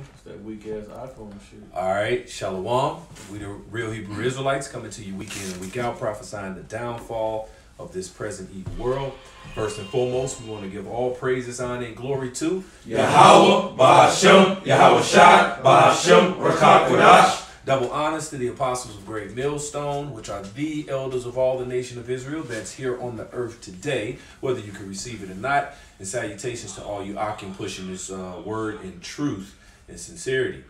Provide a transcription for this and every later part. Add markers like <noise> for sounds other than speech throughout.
It's that weak ass iPhone shit. All right, Shalom. We the real Hebrew Israelites coming to you week in and week out, prophesying the downfall of this present evil world. First and foremost, we want to give all praises, honor, and glory to Yahweh, Bahashem, Yahweh Shai, Bahashem, Rakak. Double honors to the apostles of Great Millstone, which are the elders of all the nation of Israel that's here on the earth today, whether you can receive it or not. And salutations to all you Akim pushing this uh, word in truth and sincerity.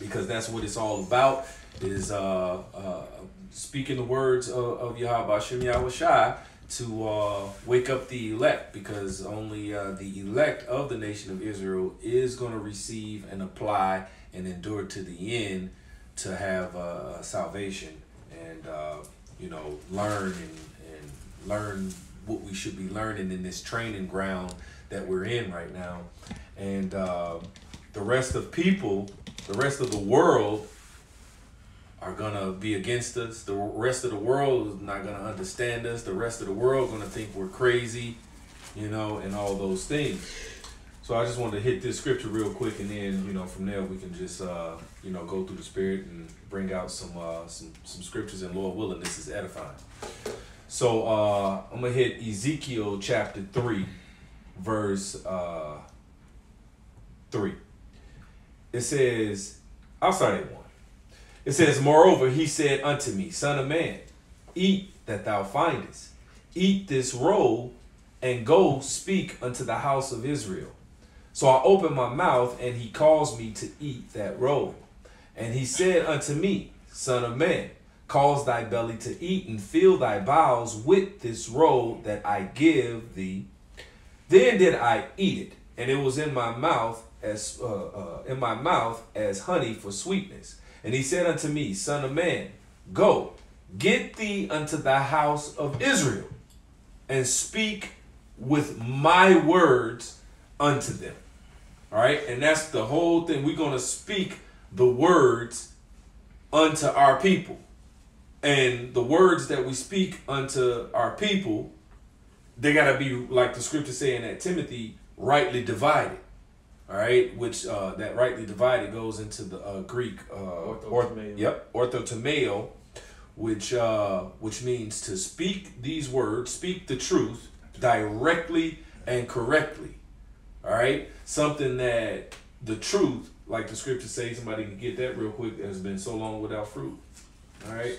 Because that's what it's all about, is uh, uh, speaking the words of, of Yahweh Yahweh Shai to uh, wake up the elect, because only uh, the elect of the nation of Israel is going to receive and apply and endure to the end to have uh, salvation and uh, you know learn and, and learn what we should be learning in this training ground that we're in right now and uh, the rest of people the rest of the world are gonna be against us the rest of the world is not gonna understand us the rest of the world gonna think we're crazy you know and all those things so I just wanted to hit this scripture real quick, and then you know from there we can just uh, you know go through the spirit and bring out some uh, some some scriptures, and Lord willing, this is edifying. So uh, I'm gonna hit Ezekiel chapter three, verse uh, three. It says, I'll start at one. It says, Moreover, he said unto me, Son of man, eat that thou findest, eat this roll, and go speak unto the house of Israel. So I opened my mouth, and he caused me to eat that roll. And he said unto me, Son of man, cause thy belly to eat, and fill thy bowels with this roll that I give thee. Then did I eat it, and it was in my mouth as uh, uh, in my mouth as honey for sweetness. And he said unto me, Son of man, go, get thee unto the house of Israel, and speak with my words unto them. All right, and that's the whole thing. We're gonna speak the words unto our people, and the words that we speak unto our people, they gotta be like the scripture saying that Timothy rightly divided. All right, which uh, that rightly divided goes into the uh, Greek uh, or, yep orthotomeo, which uh, which means to speak these words, speak the truth directly and correctly. All right, something that the truth, like the scripture say, somebody can get that real quick. Has been so long without fruit. All right.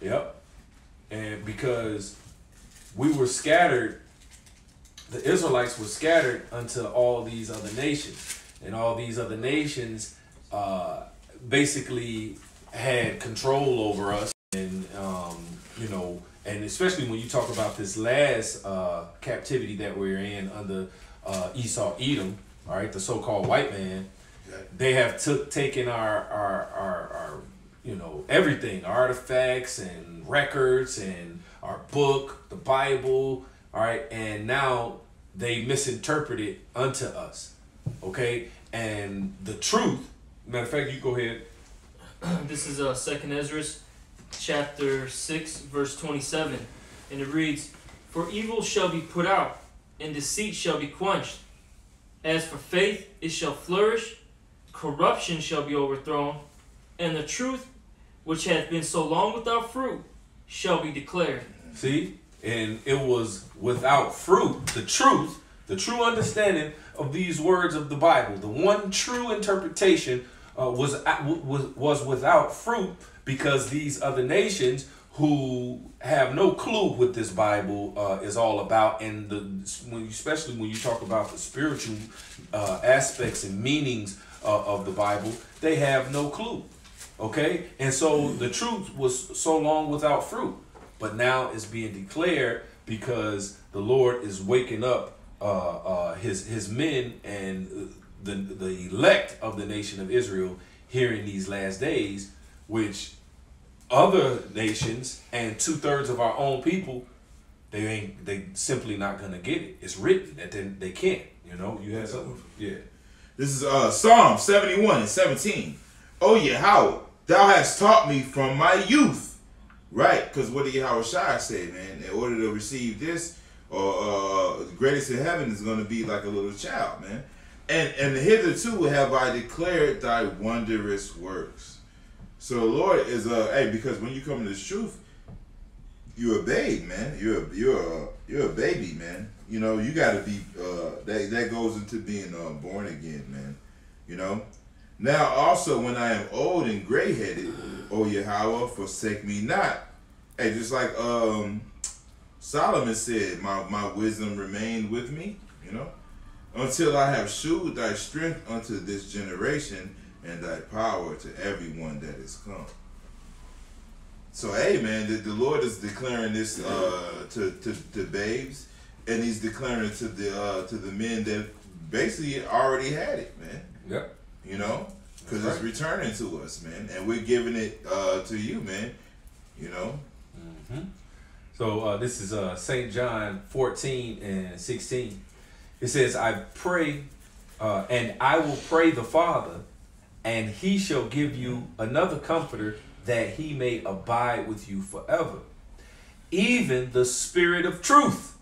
Yep. And because we were scattered, the Israelites were scattered unto all these other nations, and all these other nations uh, basically had control over us, and um, you know, and especially when you talk about this last uh, captivity that we're in under uh, Esau Edom, all right, the so-called white man, they have took taken our, our our our you know everything, artifacts and records and our book, the Bible, all right, and now they misinterpret it unto us, okay, and the truth. Matter of fact, you go ahead. <clears throat> this is uh, Second Ezra, chapter six, verse twenty-seven, and it reads, "For evil shall be put out." and deceit shall be quenched. As for faith, it shall flourish, corruption shall be overthrown, and the truth, which hath been so long without fruit, shall be declared. See? And it was without fruit, the truth, the true understanding of these words of the Bible, the one true interpretation uh, was, was, was without fruit because these other nations who have no clue what this Bible uh, is all about, and the when especially when you talk about the spiritual uh, aspects and meanings uh, of the Bible, they have no clue. Okay, and so the truth was so long without fruit, but now it's being declared because the Lord is waking up uh, uh, his his men and the the elect of the nation of Israel here in these last days, which other nations and two thirds of our own people, they ain't they simply not gonna get it. It's written that they, they can't. You know, you had something. Yeah. This is uh Psalm seventy one and seventeen. Oh how thou hast taught me from my youth. Right, because what did Yahweh Shai say, man? In order to receive this, or uh, the greatest in heaven is going to be like a little child, man. And and hitherto have I declared thy wondrous works. So the Lord is a hey because when you come to the truth, you're a babe, man. You're a, you're a you're a baby, man. You know you got to be uh, that that goes into being uh, born again, man. You know. Now also when I am old and gray headed, O Yahweh, forsake me not. Hey, just like um Solomon said, my my wisdom remained with me. You know until I have shewed thy strength unto this generation and thy power to everyone that is come. So hey man, the, the Lord is declaring this uh, to, to to babes, and He's declaring to the uh, to the men that basically already had it, man. Yep. You know, because That's it's returning to us, man, and we're giving it uh, to you, man. You know, hmm So uh, this is uh, St. John 14 and 16. It says, I pray, uh, and I will pray the Father, and he shall give you another comforter that he may abide with you forever. Even the Spirit of truth,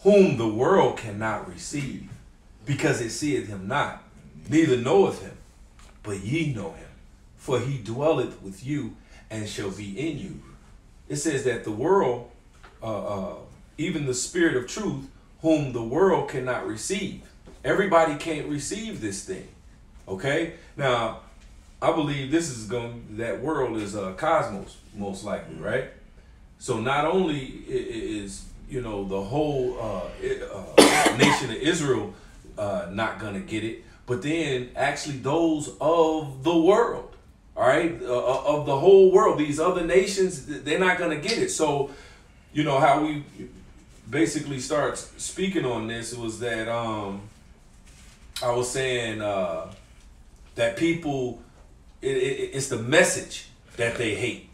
whom the world cannot receive, because it seeth him not, neither knoweth him, but ye know him, for he dwelleth with you and shall be in you. It says that the world, uh, uh, even the Spirit of truth, whom the world cannot receive. Everybody can't receive this thing. Okay? Now, I believe this is going that world is a uh, cosmos most likely, right? So not only is you know the whole uh, uh, <coughs> nation of Israel uh, not gonna get it, but then actually those of the world, all right, uh, uh, of the whole world, these other nations, they're not gonna get it. So, you know how we basically start speaking on this was that um, I was saying uh, that people it, it, it's the message that they hate,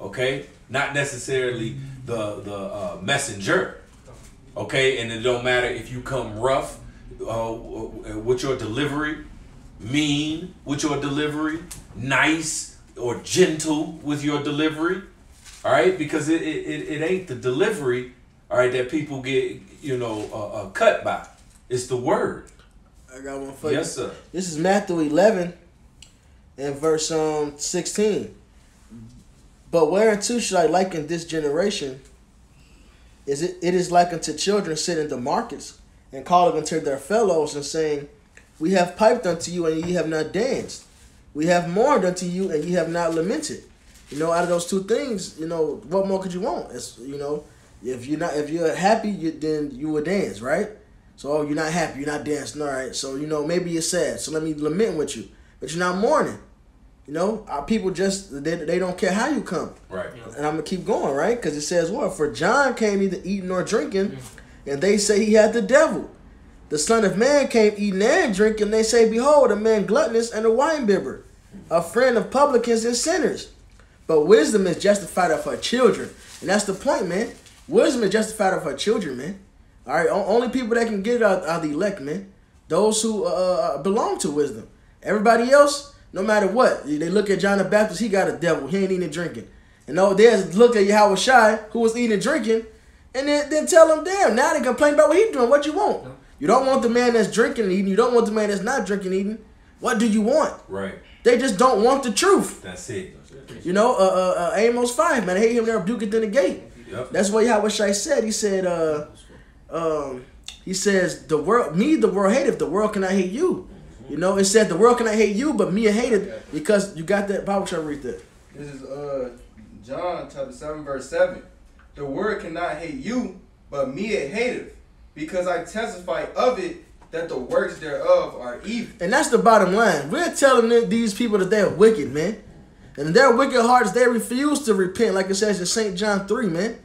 okay, not necessarily the the uh, messenger, okay, and it don't matter if you come rough uh, with your delivery, mean with your delivery, nice or gentle with your delivery, all right, because it, it, it ain't the delivery all right, that people get, you know, uh, uh, cut by. It's the word. I got one for yes, you. Yes, sir. This is Matthew 11 and verse um 16. But whereunto should I liken this generation? Is it it is like unto children sitting in the markets and calling unto their fellows and saying, We have piped unto you and ye have not danced. We have mourned unto you and ye have not lamented. You know, out of those two things, you know, what more could you want? It's you know, if you're not, if you're happy, you, then you would dance, right? So oh, you're not happy, you're not dancing, all right. So you know maybe you're sad. So let me lament with you, but you're not mourning. You know, our people just they, they don't care how you come. Right. And I'm gonna keep going, right? Because it says what? For John came neither eating nor drinking. And they say he had the devil. The Son of Man came eating and drinking. and They say, Behold, a man gluttonous and a winebibber, a friend of publicans and sinners. But wisdom is justified of her children, and that's the point, man. Wisdom is justified of her children, man. All right, only people that can get it are, are the elect, man. Those who uh, uh, belong to wisdom. Everybody else, no matter what, they look at John the Baptist. He got a devil. He ain't eating and drinking. And no, they look at Yahweh Shai, who was eating and drinking, and then, then tell them, damn, now they complain about what he doing. What you want? No. You don't want the man that's drinking and eating. You don't want the man that's not drinking and eating. What do you want? Right. They just don't want the truth. That's it. You know, uh, uh, uh, Amos 5, man. I hate him there rebuking in the gate. Yep. That's what Yahweh Shai said. He said, uh, um, he says, the world, me, the world hated. The world cannot hate you. You know, it said the world cannot hate you, but me hated because you got that Bible shall read that. This is uh John chapter seven verse seven. The word cannot hate you, but me it hateth, because I testify of it that the works thereof are evil. And that's the bottom line. We're telling these people that they're wicked, man. And their wicked hearts, they refuse to repent, like it says in St. John 3, man.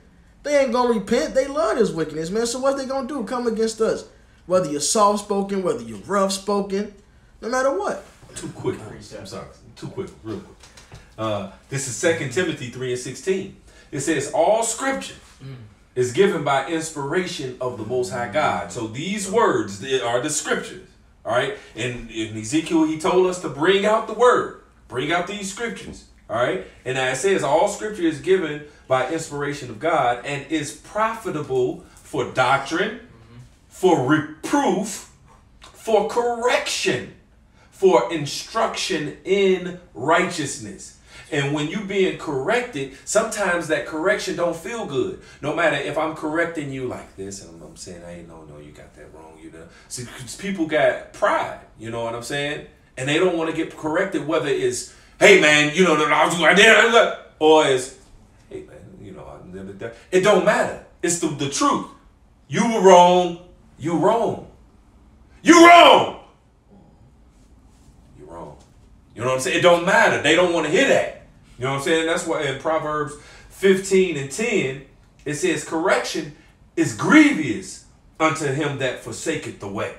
They ain't gonna repent. They love this wickedness, man. So what they gonna do? Come against us. Whether you're soft spoken, whether you're rough spoken, no matter what. Too quick. I'm sorry. Too quick, real quick. Uh, this is 2 Timothy 3 and 16. It says, All scripture mm. is given by inspiration of the Most High God. So these words are the scriptures. All right. And in Ezekiel, he told us to bring out the word. Bring out these scriptures. All right. And as it says, all scripture is given by inspiration of God and is profitable for doctrine, mm-hmm. for reproof, for correction, for instruction in righteousness. And when you being corrected, sometimes that correction don't feel good. No matter if I'm correcting you like this, and I'm, I'm saying, hey, no, no, you got that wrong. You know, see, people got pride. You know what I'm saying? And they don't want to get corrected. Whether it's, hey, man, you know, I that, or it's, hey, man, you know, I never done. It don't matter. It's the the truth. You were wrong. You wrong. You wrong. You wrong. You know what I'm saying? It don't matter. They don't want to hear that. You know what I'm saying? That's why in Proverbs 15 and 10, it says, Correction is grievous unto him that forsaketh the way.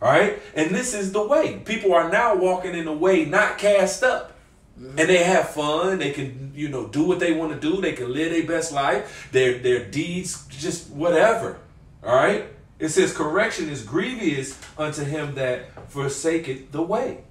All right? And this is the way. People are now walking in the way, not cast up. Mm-hmm. And they have fun. They can, you know, do what they want to do. They can live their best life. Their their deeds, just whatever. All right. It says correction is grievous unto him that forsaketh the way,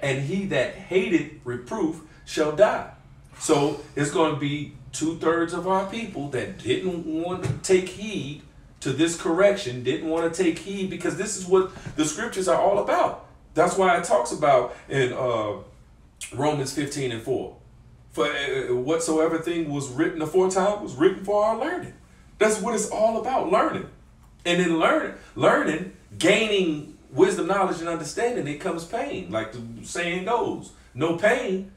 and he that hated reproof shall die. So it's going to be two thirds of our people that didn't want to take heed to this correction, didn't want to take heed because this is what the scriptures are all about. That's why it talks about in uh, Romans 15 and 4. For uh, whatsoever thing was written aforetime was written for our learning. That's what it's all about, learning. And in learn, learning, gaining wisdom, knowledge, and understanding, it comes pain. Like the saying goes, no pain,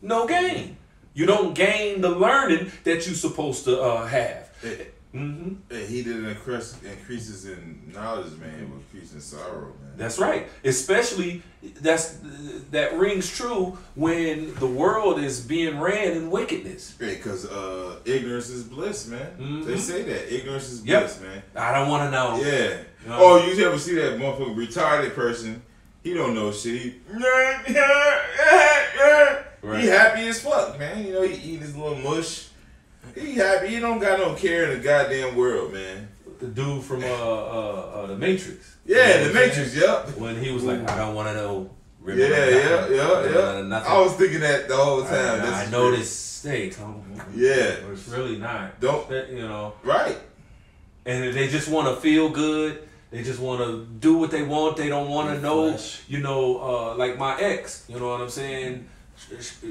no gain. You don't gain the learning that you're supposed to uh, have. It, hmm he did increase, increases in knowledge, man, with increase in sorrow, man. That's right. Especially that's that rings true when the world is being ran in wickedness. Because uh, ignorance is bliss, man. Mhm. They say that ignorance is Yep. bliss, man. I don't want to know. Yeah. Know? Oh, you ever see that motherfucker retarded person? He don't know shit. He, <laughs> Right. he happy as fuck, man. You know, he eating his little mush. He happy. He don't got no care in the goddamn world, man. The dude from uh, uh, uh, the Matrix. Yeah, You the know Matrix. saying? Yep. When he was like, I don't want to know. Yeah, yeah, yeah, yeah. I was thinking that the whole time. I, That's I know this state. Tom. Yeah. But it's really not. Don't That, you know, right. and they just want to feel good. They just want to do what they want. They don't want to know, flesh. you know, uh, like my ex. You know what I'm saying?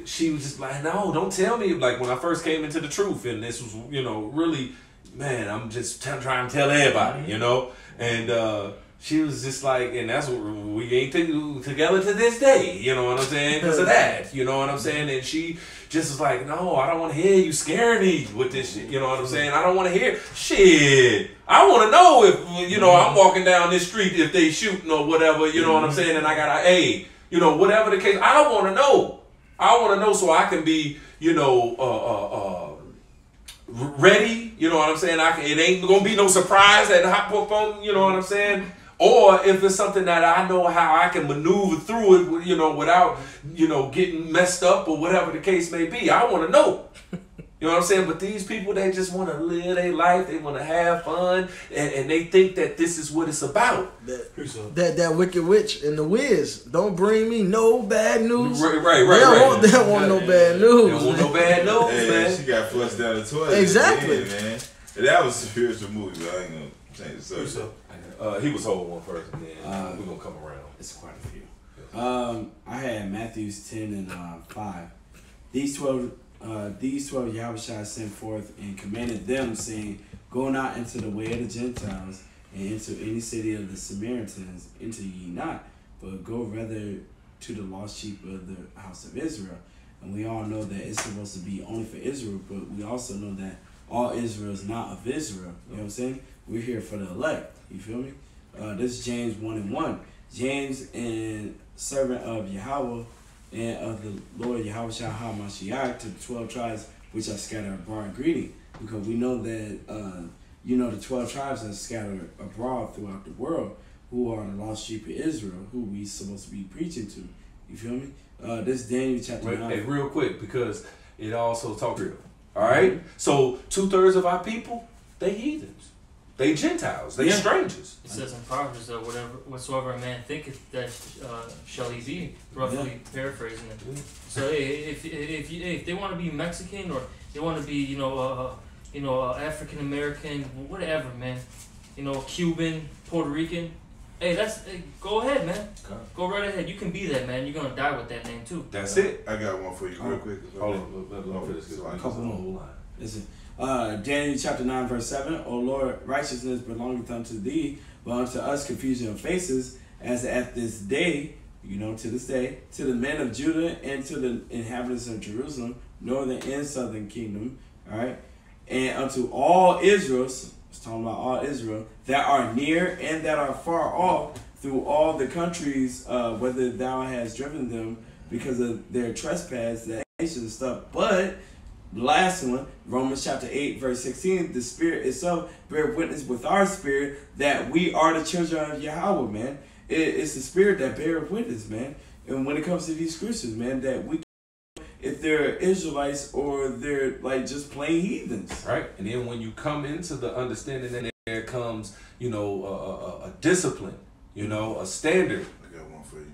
She- was just like, no, don't tell me. Like when I first came into the truth, and this was, you know, really, man, I'm just t- trying to tell everybody, you know. And uh, she was just like, and that's what we ain't t- together to this day. You know what I'm saying? Because of <laughs> that. You know what I'm saying? And she just was like, no, I don't want to hear you scaring me with this shit. You know what I'm saying? I don't want to hear shit. I want to know if you know I'm walking down this street if they shooting or whatever. You know what I'm saying? And I got a hey, you know whatever the case. I want to know. I want to know so I can be you know uh uh. uh ready, you know what I'm saying? I can, it ain't gonna be no surprise at hot on, you know what I'm saying? Or if it's something that I know how I can maneuver through it, you know, without, you know, getting messed up or whatever the case may be. I want to know. You know what I'm saying? But these people, they just want to live their life. They want to have fun, and, and they think that this is what it's about. That, that that wicked witch and the Wiz. Don't bring me no bad news. Right, right, right. they don't right. want, they don't want no bad They news. don't want no bad news, Hey, man. she got flushed down the toilet. Exactly. end, man. And that was a spiritual movie, but I ain't gonna change the subject. Uh, he was holding one first, and then Uh, we're gonna come around. It's quite a few. Um, I had Matthew's ten and uh, five. These twelve, uh, these twelve Yahushua sent forth and commanded them, saying, "Go not into the way of the Gentiles, and into any city of the Samaritans, enter ye not, but go rather to the lost sheep of the house of Israel." And we all know that it's supposed to be only for Israel, but we also know that all Israel is not of Israel. You know what I'm saying? We're here for the elect. You feel me? Uh, this is James 1 and 1. James and servant of Yahweh and of the Lord Yahweh Shah HaMashiach to the 12 tribes which are scattered abroad greeting. Because we know that, uh, you know, the 12 tribes are scattered abroad throughout the world who are the lost sheep of Israel, who we supposed to be preaching to. You feel me? Uh, this is Daniel chapter Wait, 9. hey, real quick, because it also talks real. All right? So, two thirds of our people, they heathens. They Gentiles. They Yeah. strangers. It says in Proverbs that whatever whatsoever a man thinketh that uh, shall he be. Roughly paraphrasing it. So hey, if if you, if they want to be Mexican or they want to be you know uh, you know uh, African American whatever man, you know Cuban Puerto Rican, Hey, that's hey, go ahead, man. Okay. Go right ahead. You can be that man. You're gonna die with that name too. That's it. I got one for you real quick. if I Hold may. on. Finish this. couple line. Hold more. on, line. Uh, Daniel chapter 9, verse 7. O Lord, righteousness belongeth unto thee, but unto us confusion of faces, as at this day, you know, to this day, to the men of Judah and to the inhabitants of Jerusalem, northern and southern kingdom, all right, and unto all Israel, it's talking about all Israel, that are near and that are far off, through all the countries, uh, whether thou hast driven them because of their trespass, that nations and stuff, but last one, Romans chapter 8, verse 16, the Spirit itself bear witness with our spirit that we are the children of Yahweh, man. It, it's the Spirit that bear witness, man. And when it comes to these Christians, man, that we if they're Israelites or they're like just plain heathens. Right? And then when you come into the understanding that there comes, you know, a, a, a discipline, you know, a standard. I got one for you.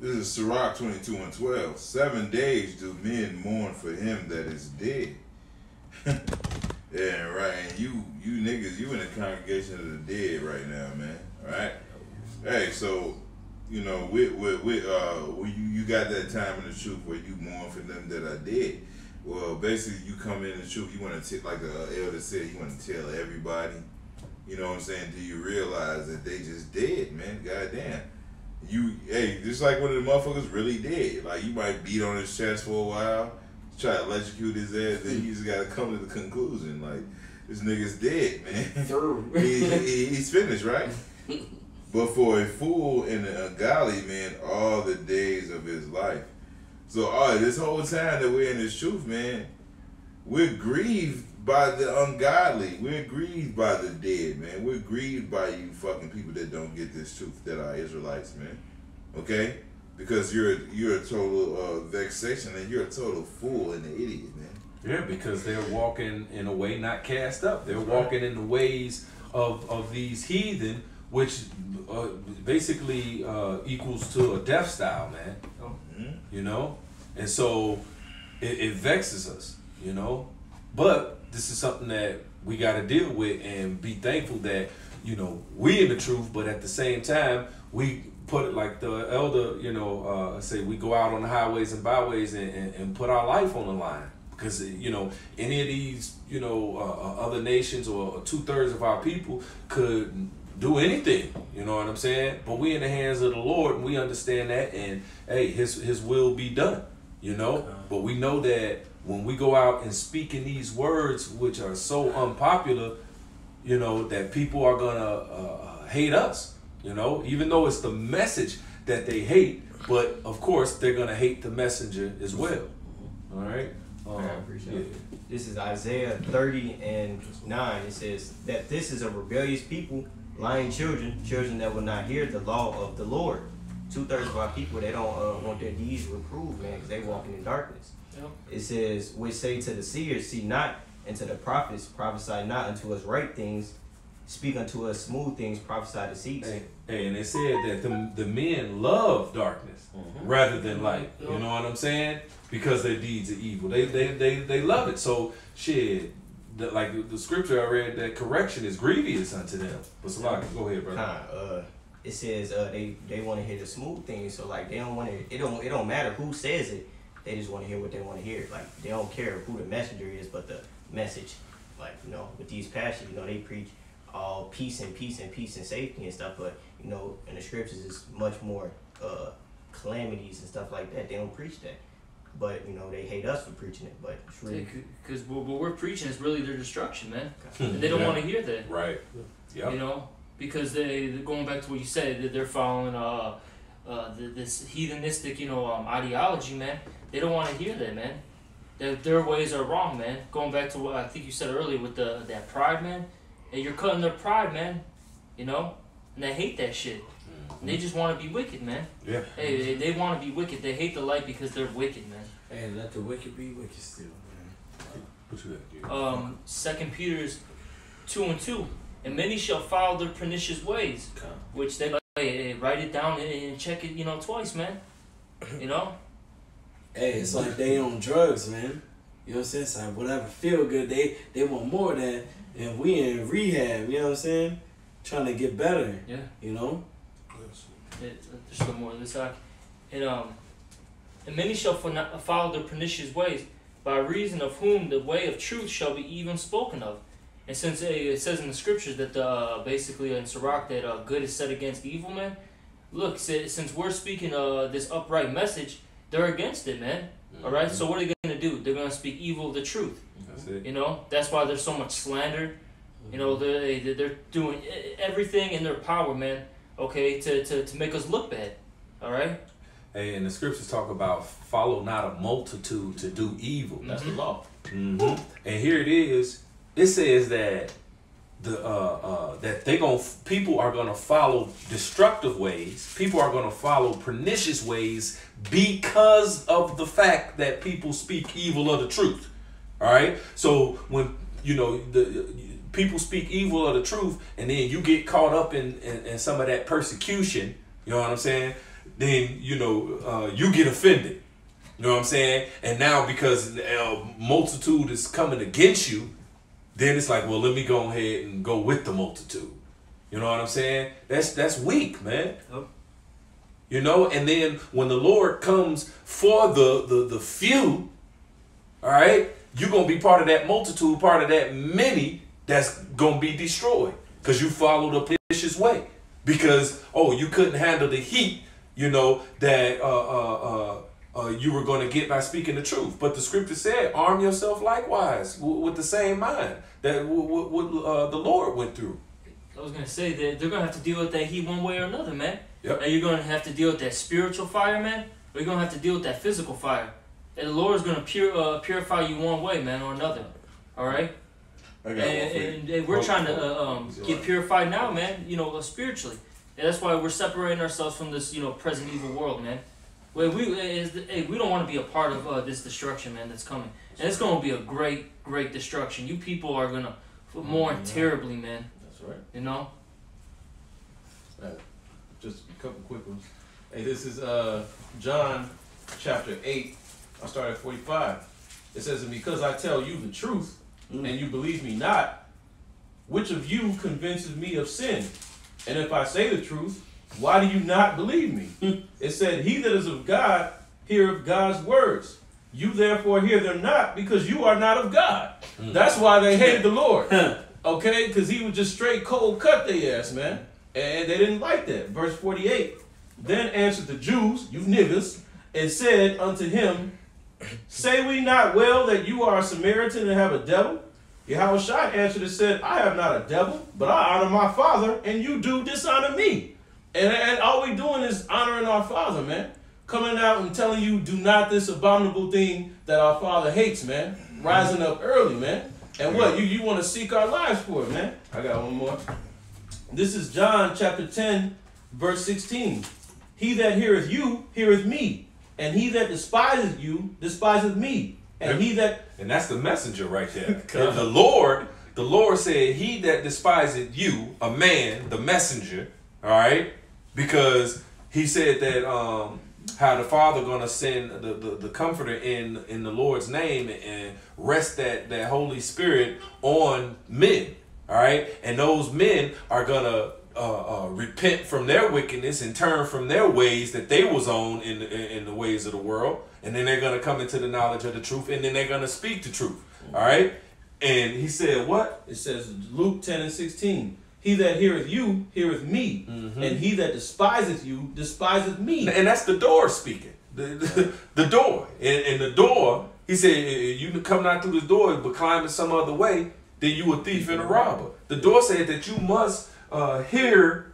This is Sirach 22 and 12. Seven days do men mourn for him that is dead. <laughs> yeah, right. And you, you niggas, you in the congregation of the dead right now, man. All right. Hey, so you know, with with, uh, you you got that time in the truth where you mourn for them that are dead. Well, basically, you come in the truth. You want to, like the elder said, you want to tell everybody. You know what I'm saying? Do you realize that they just dead, man? Goddamn. You, hey, just like one of the motherfuckers really did. Like you might beat on his chest for a while, try to electrocute his ass, then you just gotta come to the conclusion, like this nigga's dead, man. <laughs> Through. <laughs> he, he- he's finished, right? <laughs> But for a fool and an ungodly man, all the days of his life. So, all right, this whole time that we're in this truth, man, we're grieved by the ungodly. We're grieved by the dead, man. We're grieved by you fucking people that don't get this truth that are Israelites, man. Okay? Because you're you're a total uh, vexation and you're a total fool and an idiot, man. Yeah, because they're walking in a way not cast up. They're walking in the ways of, of these heathen, which uh, basically uh, equals to a death style, man. Mhm. You know? And so it, it vexes us, you know? But this is something that we got to deal with and be thankful that, you know, we in the truth, but at the same time, we put it like the elder, you know, uh, say we go out on the highways and byways and, and, and put our life on the line. Because, you know, any of these, you know, uh, uh, other nations or two thirds of our people could do anything. You know what I'm saying? But we in the hands of the Lord, and we understand that. And hey, His His will be done. You know. But we know that when we go out and speak in these words, which are so unpopular, you know, that people are gonna uh, hate us. You know, even though it's the message that they hate, but of course they're gonna hate the messenger as well. All right. Um, I appreciate yeah. it. This is Isaiah 30 and 9. It says that this is a rebellious people, lying children, children that will not hear the law of the Lord. Two thirds of our people, they don't uh, want their deeds reproved, man, because they walking in darkness. Yep. It says, which say to the seers, see not, and to the prophets, prophesy not unto us right things, speak unto us smooth things, prophesy deceits. Hey, hey, and they said that the, the men love darkness rather than light. You know what I'm saying? Because their deeds are evil. They they they, they love it. So shit. The, like the scripture I read, that correction is grievous unto them. But Salaki, go ahead, brother. Kind uh, it says uh, they they want to hear the smooth things, so like they don't want to. It don't it don't matter who says it. They just want to hear what they want to hear. Like they don't care who the messenger is, but the message. Like you know, with these pastors, you know, they preach all peace and peace and peace and safety and stuff. But you know, in the scriptures, it's much more uh, calamities and stuff like that. They don't preach that. But you know, they hate us for preaching it. But it's really Because what what we're preaching is really their destruction, man. And they don't Yeah. want to hear that. Right. Yep. You know, because they going back to what you said that they're following uh, uh th- this heathenistic you know um, ideology, man. They don't want to hear that, man. That their ways are wrong, man. Going back to what I think you said earlier with the that pride, man. And you're cutting their pride, man. You know, and they hate that shit. And they just want to be wicked, man. Yeah. Hey, they, they want to be wicked. They hate the light because they're wicked, man. Hey, let the wicked be wicked still, man. What you got? um, Second Peter's two and two, and many shall follow their pernicious ways, which they like hey, write it down and, check it, you know, twice, man. You know, <clears throat> Hey, it's like they on drugs, man. You know what I'm saying? It's like whatever feel good, they they want more than and we in rehab, you know what I'm saying? trying to get better. Yeah. You know. It, there's still more of this side. And um, and many shall follow their pernicious ways, by reason of whom the way of truth shall be even spoken of. And since it, it says in the scriptures that uh, basically in Sirach that uh, good is set against evil, man. Look, si- since we're speaking uh, this upright message, they're against it, man. All right. So what are they gonna do? They're gonna speak evil of the truth. That's it. You know, that's why there's so much slander. You know, they they- they're doing everything in their power, man. Okay, to, to, to make us look bad. All right. Hey, and the scriptures talk about follow not a multitude to do evil. That's the law. hmm And here it is. It says that the uh, uh, that they going people are gonna follow destructive ways. People are gonna follow pernicious ways because of the fact that people speak evil of the truth. All right. So when you know the people speak evil of the truth, and then you get caught up in in, in some of that persecution. You know what I'm saying? Then you know uh, you get offended. You know what I'm saying? And now because a multitude is coming against you, then it's like, well, let me go ahead and go with the multitude. You know what I'm saying? That's that's weak, man. You know, and then when the Lord comes for the the the few, all right, you're gonna be part of that multitude, part of that many that's gonna be destroyed because you followed a pernicious way. Because oh, you couldn't handle the heat, you know that uh, uh, uh, uh, you were going to get by speaking the truth. But the scripture said, arm yourself likewise w- with the same mind that w- w- what uh, the Lord went through. I was gonna say that they're gonna have to deal with that heat one way or another, man. Yep. And you're gonna have to deal with that spiritual fire, man. Or you're gonna have to deal with that physical fire. And the Lord is gonna pure, uh, purify you one way, man, or another. All right. And, got one for you. and, and we're Oh, trying to oh, uh, um, get purified now, man. You know, uh, spiritually. And that's why we're separating ourselves from this, you know, present evil world, man. Well, we is hey, we don't want to be a part of uh, this destruction, man. That's coming, and it's gonna be a great, great destruction. You people are gonna mourn Yeah. terribly, man. That's right. You know. Just a couple quick ones. Hey, this is uh John chapter eight. I'll start at forty-five. It says, "And because I tell you the truth, Mm. and you believe me not, which of you convinces me of sin? And if I say the truth, why do you not believe me?" Hmm. it said, "He that is of God heareth God's words. You therefore hear them not, because you are not of God." Hmm. That's why they hated the Lord. Hmm. Okay, because he was just straight cold cut their ass, man. And they didn't like that. Verse 48. Then answered the Jews, you niggas, and said unto him, Say we not well that you are a Samaritan and have a devil? Yahushua answered and said, I have not a devil, but I honor my father, and you do dishonor me. And, and all we doing is honoring our father, man. Coming out and telling you, do not this abominable thing that our father hates, man. Rising up early, man. And what? You, you want to seek our lives for it, man. I got one more. This is John chapter 10, verse 16. He that heareth you, heareth me. And he that despiseth you, despiseth me. And he that And that's the messenger right there. <laughs> The Lord, the Lord said, He that despiseth you, a man, the messenger, all right? Because he said that um how the Father gonna send the, the, the comforter in in the Lord's name and rest that, that Holy Spirit on men. All right, and those men are gonna uh, uh, repent from their wickedness and turn from their ways that they was on in the, in the ways of the world, and then they're gonna come into the knowledge of the truth, and then they're gonna speak the truth. All right, and he said, "What? it says Luke 10 and 16. He that heareth you, heareth me. Mm-hmm. And he that despiseth you, despiseth me. And that's the door speaking. The, <laughs> the, the door. And, and the door, he said, "If you come not through the door, but climbing some other way, then you a thief and a robber. The door said that you must uh, hear,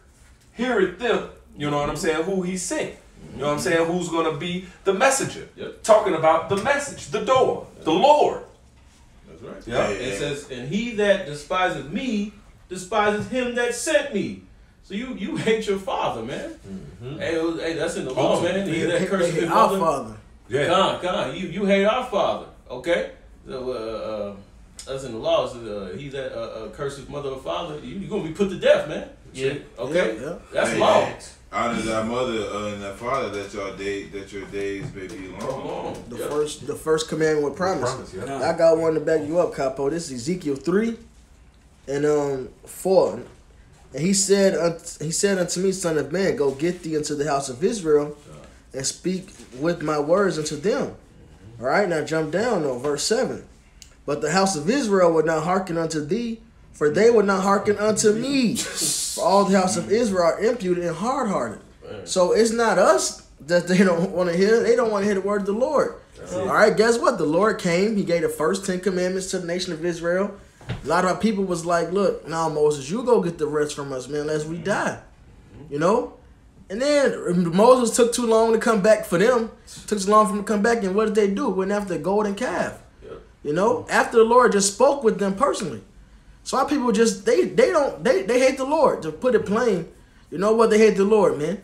hear it them, you know what I'm mm-hmm. saying, who he sent. You know what I'm mm-hmm. saying? Who's going to be the messenger? Yep. Talking about the message, the door, the Lord. That's right. Yeah. It says, and he that despiseth me, despiseth him that sent me. So you you hate your father, man. Hey, it was- hey, that's in the law, man. He that curses They his hate our mother. father. Yeah. Come on. You you hate our father, okay? So, uh, uh, that's in the law. So, uh, he that uh, uh, curses mother or father, you you gonna be put to death, man. Yeah. Okay. Yeah, yeah. That's Hey, law. Honor thy mother uh, and thy father, that your day that your days may be long. on. The Yep. first, the first commandment with promise. Promise, yeah. I got one to back you up, Capo. This is Ezekiel three and um four. And he said, unt- he said unto me, Son of man, go get thee into the house of Israel, and speak with my words unto them. All right, now jump down though, verse seven. But the house of Israel would not hearken unto thee, for they would not hearken unto me. For all the house of Israel are impudent and hard hearted. So it's not us that they don't <laughs> want to hear. They don't want to hear the word of the Lord. All right, guess what? The Lord came. He gave the first ten commandments to the nation of Israel. A lot of our people was like, "Look, now Moses, you go get the rest from us, man, lest we mm-hmm. die." You know. And then um, Moses took too long to come back for them. Took too long for them to come back, and what did they do? Went after the golden calf. You know, after the Lord just spoke with them personally. So our people just they they don't they they hate the Lord. To put it plain, you know what? They hate the Lord, man.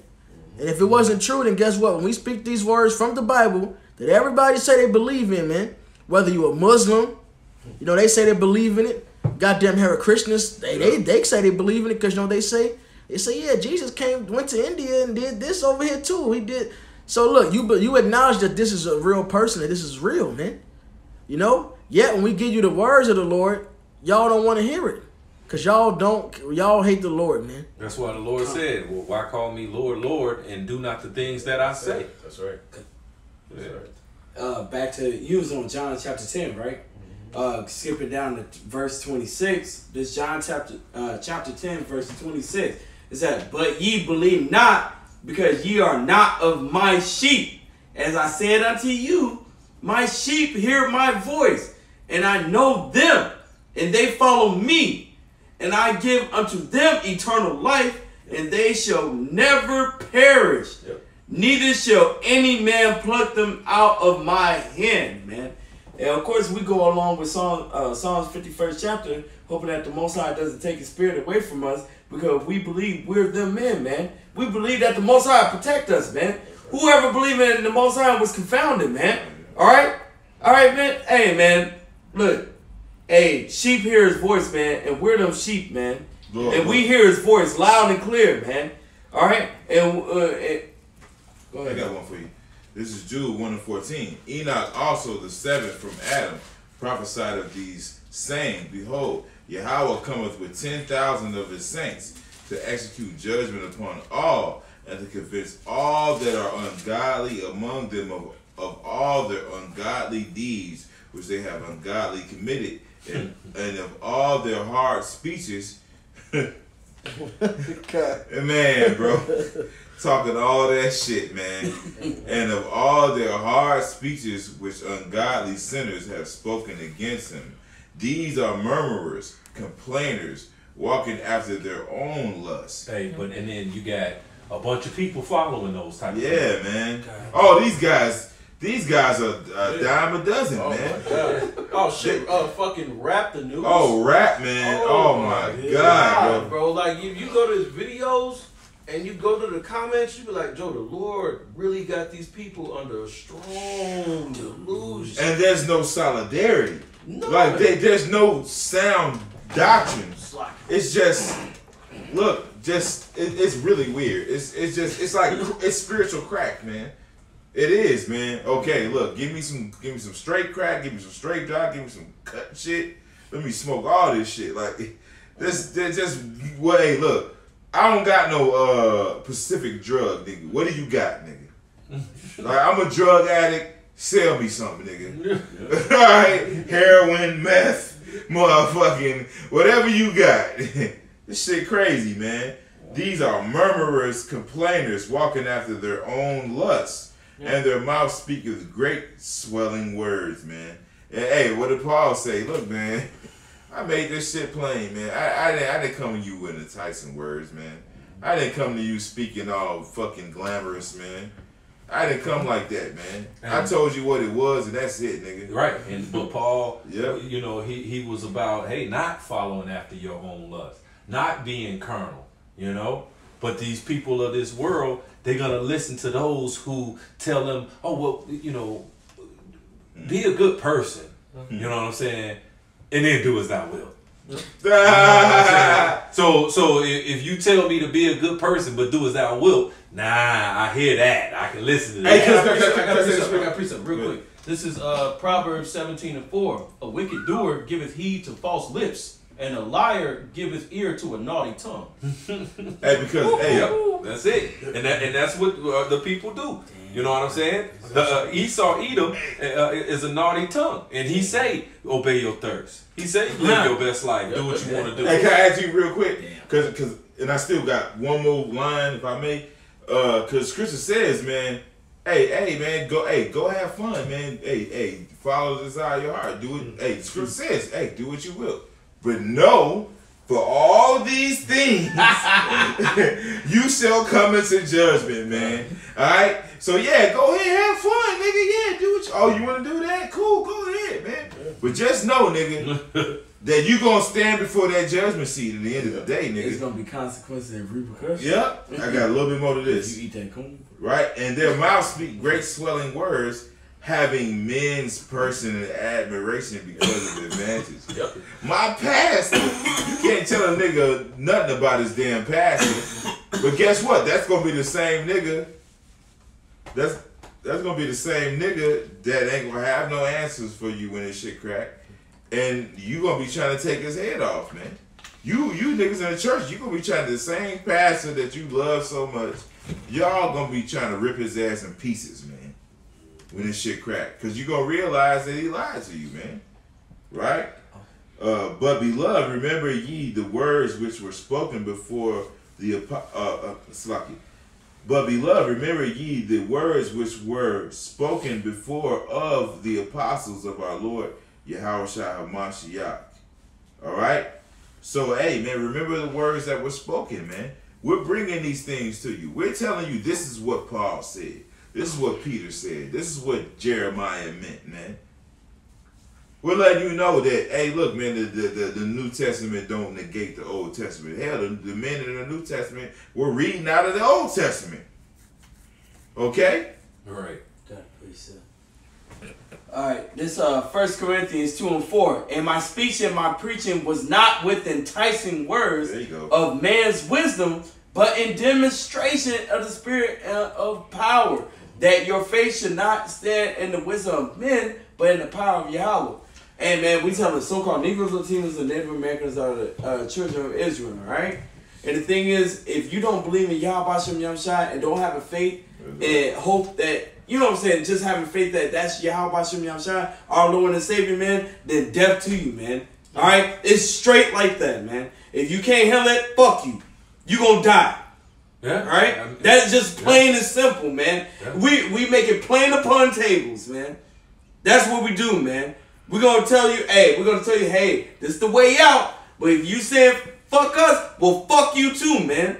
And if it wasn't true, then guess what? When we speak these words from the Bible that everybody say they believe in, man, whether you a Muslim, you know they say they believe in it. Goddamn Hare Krishnas, they they they say they believe in it because you know they say they say yeah Jesus came went to India and did this over here too. He did. So look, you but you acknowledge that this is a real person that this is real, man. You know. Yet when we give you the words of the Lord, y'all don't want to hear it. Cause y'all don't, y'all hate the Lord, man. That's why the Lord said, well, "Why call me Lord, Lord, and do not the things that I say?" That's right. Yeah. uh, back to you was on John chapter ten, right? Uh, skipping down to verse twenty six. This John chapter uh, chapter ten, verse twenty six. It said, "But ye believe not, because ye are not of my sheep. As I said unto you, my sheep hear my voice, and I know them, and they follow me. And I give unto them eternal life, and they shall never perish." Yep. neither shall any man pluck them out of my hand, man. And of course, we go along with Psalm, uh, Psalms 51st chapter, hoping that the Most High doesn't take His Spirit away from us because we believe we're them men, man. We believe that the Most High protect us, man. Whoever believed in the Most High was confounded, man. All right, all right, man. Hey, man. Look, hey, sheep hear His voice, man, and we're them sheep, man. And we hear His voice loud and clear, man. All right, and, uh, and go I ahead. got one for you. This is Jude 1 and 14. Enoch also the seventh from Adam prophesied of these, saying, Behold, Yahweh cometh with ten thousand of his saints to execute judgment upon all, and to convince all that are ungodly among them of, of all their ungodly deeds which they have ungodly committed, and, and of all their hard speeches. <laughs> <laughs> Man, bro talking all that shit, man. and of all their hard speeches which ungodly sinners have spoken against him, these are murmurers, complainers, walking after their own lusts. Hey, but and then you got a bunch of people following those type. of Yeah, man. Oh, these guys, these guys are a dime a dozen, Oh man. my god. <laughs> Oh shit. Uh, fucking rap the news. Oh, rap, man. Oh, my god, bro. bro. Like if you go to his videos and you go to the comments, you be like, Joe, the Lord really got these people under a strong delusion. And there's no solidarity. No. Like they, there's no sound doctrine. It's just look, just it, it's really weird. It's it's just it's like it's spiritual crack, man. It is, man. Okay, look, give me some give me some straight crack, give me some straight dog, give me some cut shit. Let me smoke all this shit. Like <laughs> this, this just hey, look. I don't got no uh Pacific drug, nigga. What do you got, nigga? <laughs> like I'm a drug addict. Sell me something, nigga. <laughs> <laughs> All right, heroin, meth, motherfucking whatever you got. this shit crazy, man. These are murmurers, complainers, walking after their own lusts, and their mouth speaketh great swelling words, man. And hey, what did Paul say? Look, man, I made this shit plain, man. I, I didn't I didn't come to you with enticing words, man. I didn't come to you speaking all fucking glamorous, man. I didn't come like that, man. I told you what it was, and that's it, nigga. Right, and but <laughs> Paul, Yep. you know, he he was about hey, not following after your own lust, not being carnal, you know. But these people of this world, they're gonna listen to those who tell them, oh well, you know, be a good person, you know what I'm saying, and then do as thou will. <laughs> So so if, if you tell me to be a good person but do as thou wilt, nah, I hear that. I can listen to Hey, that. I got precept, I got precept, I got precept, real quick. This is uh, Proverbs 17 and 4. A wicked doer giveth heed to false lips, and a liar giveth ear to a naughty tongue. <laughs> Hey, because hey, Yep, that's it, and that, and that's what uh, the people do. You know what I'm saying? The uh, Esau Edom uh, is a naughty tongue, and he say, "Obey your thirst." He say, "Live your best life. Do what you want to do." Hey, can I ask you real quick? Cause, cause, and I still got one more line, if I may. Uh, cause Scripture says, man, hey, hey, man, go, hey, go have fun, man. Hey, hey, follow the desire of your heart. Do it. Hey, Scripture says, hey, do what you will, but know for all these things, <laughs> <laughs> you shall come into judgment, man. All right. So yeah, go ahead, have fun, nigga. Yeah, do what you. Oh, you want to do that? Cool, go ahead, man. But just know, nigga. <laughs> That you gonna stand before that judgment seat at the end of the day, nigga. It's gonna be consequences and repercussions. Yep, I got a little bit more to this. you eat that coon. Right? And their mouths speak great swelling words, having men's person and admiration because of the <laughs> advantage. Yep. My pastor, you can't tell a nigga nothing about his damn pastor. But guess what? That's gonna be the same nigga. That's that's gonna be the same nigga that ain't gonna have no answers for you when this shit crack. And you gonna be trying to take his head off, man. You you niggas in the church, you gonna be trying to the same pastor that you love so much. Y'all gonna be trying to rip his ass in pieces, man. When this shit crack, cause you gonna realize that he lied to you, man. Right? Uh, but beloved, remember ye the words which were spoken before the apo- uh, uh. But beloved, remember ye the words which were spoken before of the apostles of our Lord Yahushua HaMashiach. All right. So hey, man, remember the words that were spoken, man. We're bringing these things to you. We're telling you this is what Paul said. This is what Peter said. This is what Jeremiah meant, man. We're letting you know that, hey, look, man, the, the, the, the New Testament don't negate the Old Testament. Hell, the, the men in the New Testament were reading out of the Old Testament. Okay? Right. All right, this uh First Corinthians two and four. And my speech and my preaching was not with enticing words There you go. of man's wisdom, but in demonstration of the Spirit and of power, that your faith should not stand in the wisdom of men, but in the power of Yahweh. And man, we tell the so-called Negroes, Latinos, and Native Americans are the uh, children of Israel, right? And the thing is, if you don't believe in Yahweh Shem Yamshai and don't have a faith and hope that you know what I'm saying, just having faith that that's Yahweh Shem Yamshai, our Lord and Savior, man, then death to you, man. All right, it's straight like that, man. If you can't handle it, fuck you. You gonna die. Yeah. All right, Um, that's just plain and simple, man. Yeah. We we make it plain upon tables, man. That's what we do, man. We're gonna tell you, hey, we're gonna tell you, hey, this is the way out. But if you say fuck us, well, fuck you too, man.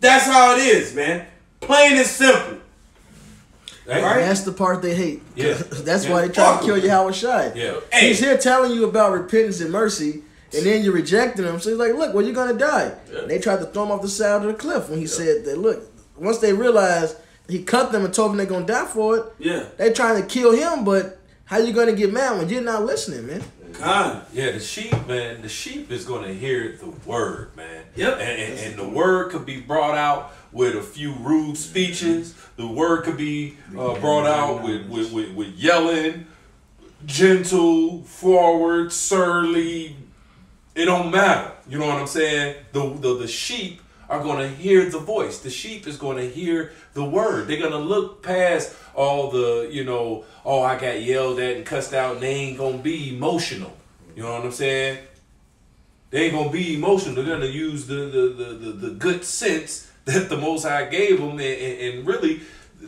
That's how it is, man. Plain and simple. Hey, Right? That's the part they hate. Yeah. <laughs> That's Yeah. why they try to kill Yahweh Shai. Yeah. Hey, He's here telling you about repentance and mercy, and then you're rejecting him. So he's like, look, well, you're going to die. Yeah. And they tried to throw him off the side of the cliff when he said that, look, once they realized he cut them and told them they're going to die for it, yeah, they trying to kill him, but how you going to get mad when you're not listening, man? God. Yeah, the sheep, man, the sheep is going to hear the word, man. Yep. And, and, and the word could be brought out with a few rude speeches. The word could be uh, brought out with, with, with, with yelling, gentle, forward, surly. It don't matter. You know what I'm saying? The, the, the sheep are going to hear the voice. The sheep is going to hear the word. They're going to look past all the, you know, oh, I got yelled at and cussed out, and they ain't going to be emotional. You know what I'm saying? They ain't gonna be emotional. They're gonna use the the, the, the, the good sense <laughs> that the Most High gave them, and, and, and really,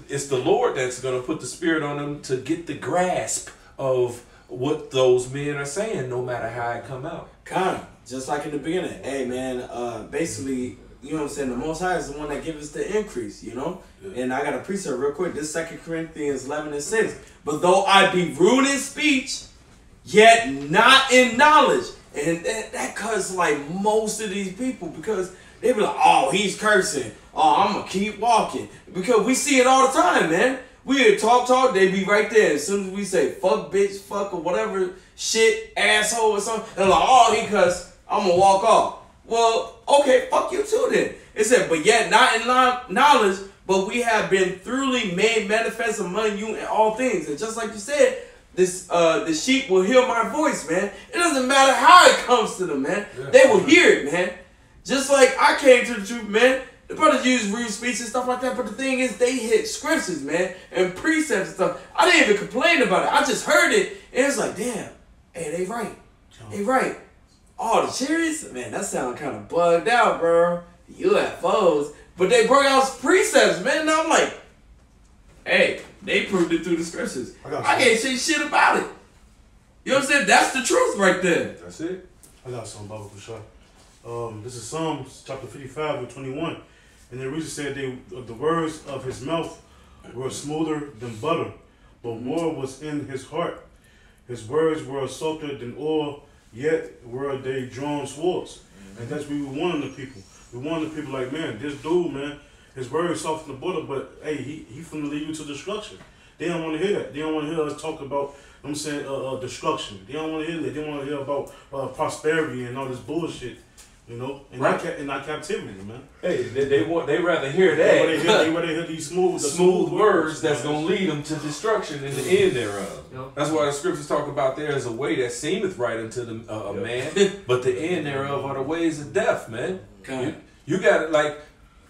it's the Lord that's gonna put the Spirit on them to get the grasp of what those men are saying, no matter how it come out. Kind of. Just like in the beginning. Hey, man, uh, basically, you know what I'm saying? The Most High is the one that gives us the increase, you know? And I got to precept real quick. This Second Corinthians 11 and 6. But though I be rude in speech, yet not in knowledge. And that, that cuts like most of these people because they be like, oh, he's cursing. Oh, I'm going to keep walking. Because we see it all the time, man. We talk, talk, they be right there. As soon as we say fuck, bitch, fuck, or whatever shit, asshole, or something, they're like, oh, he cuss, I'm going to walk off. Well, okay, fuck you too then. It said, but yet not in knowledge, but we have been thoroughly made manifest among you in all things. And just like you said, this uh the sheep will hear my voice, man. It doesn't matter how it comes to them, man. Yeah. They will hear it, man. Just like I came to the truth, man. The brothers use rude speech and stuff like that, but the thing is, they hit scriptures, man, and precepts and stuff. I didn't even complain about it. I just heard it, and it's like, damn, hey, they right, they right. Oh, the chariots, man, that sound kind of bugged out, bro. UFOs, but they brought out precepts, man. And I'm like, hey, they proved it through the scriptures. I got I can't say shit about it. You know what I'm saying? That's the truth right there. That's it. I got some Bible for sure. Um, this is Psalms chapter 55 and 21. And the reason said they, the words of his mouth were smoother than butter, but war was in his heart. His words were softer than oil, yet were they drawn swords. And that's what we were warning the people. We warn the people like, man, this dude, man, his words soften the butter, but hey, he he finna lead you to destruction. They don't want to hear that. They don't want to hear us talk about, I'm saying, uh, uh, destruction. They don't want to hear that. They want to hear about uh, prosperity and all this bullshit, you know, and Right. not ca- and not captivity, man. Hey, they, they want they rather hear They hear, that they <laughs> rather hear these smooth, the smooth words that's man. gonna lead them to destruction in the end thereof. Yep. That's why the scriptures talk about there is a way that seemeth right unto the, uh, a man, <laughs> but the end thereof are the ways of death, man. You, you got it like,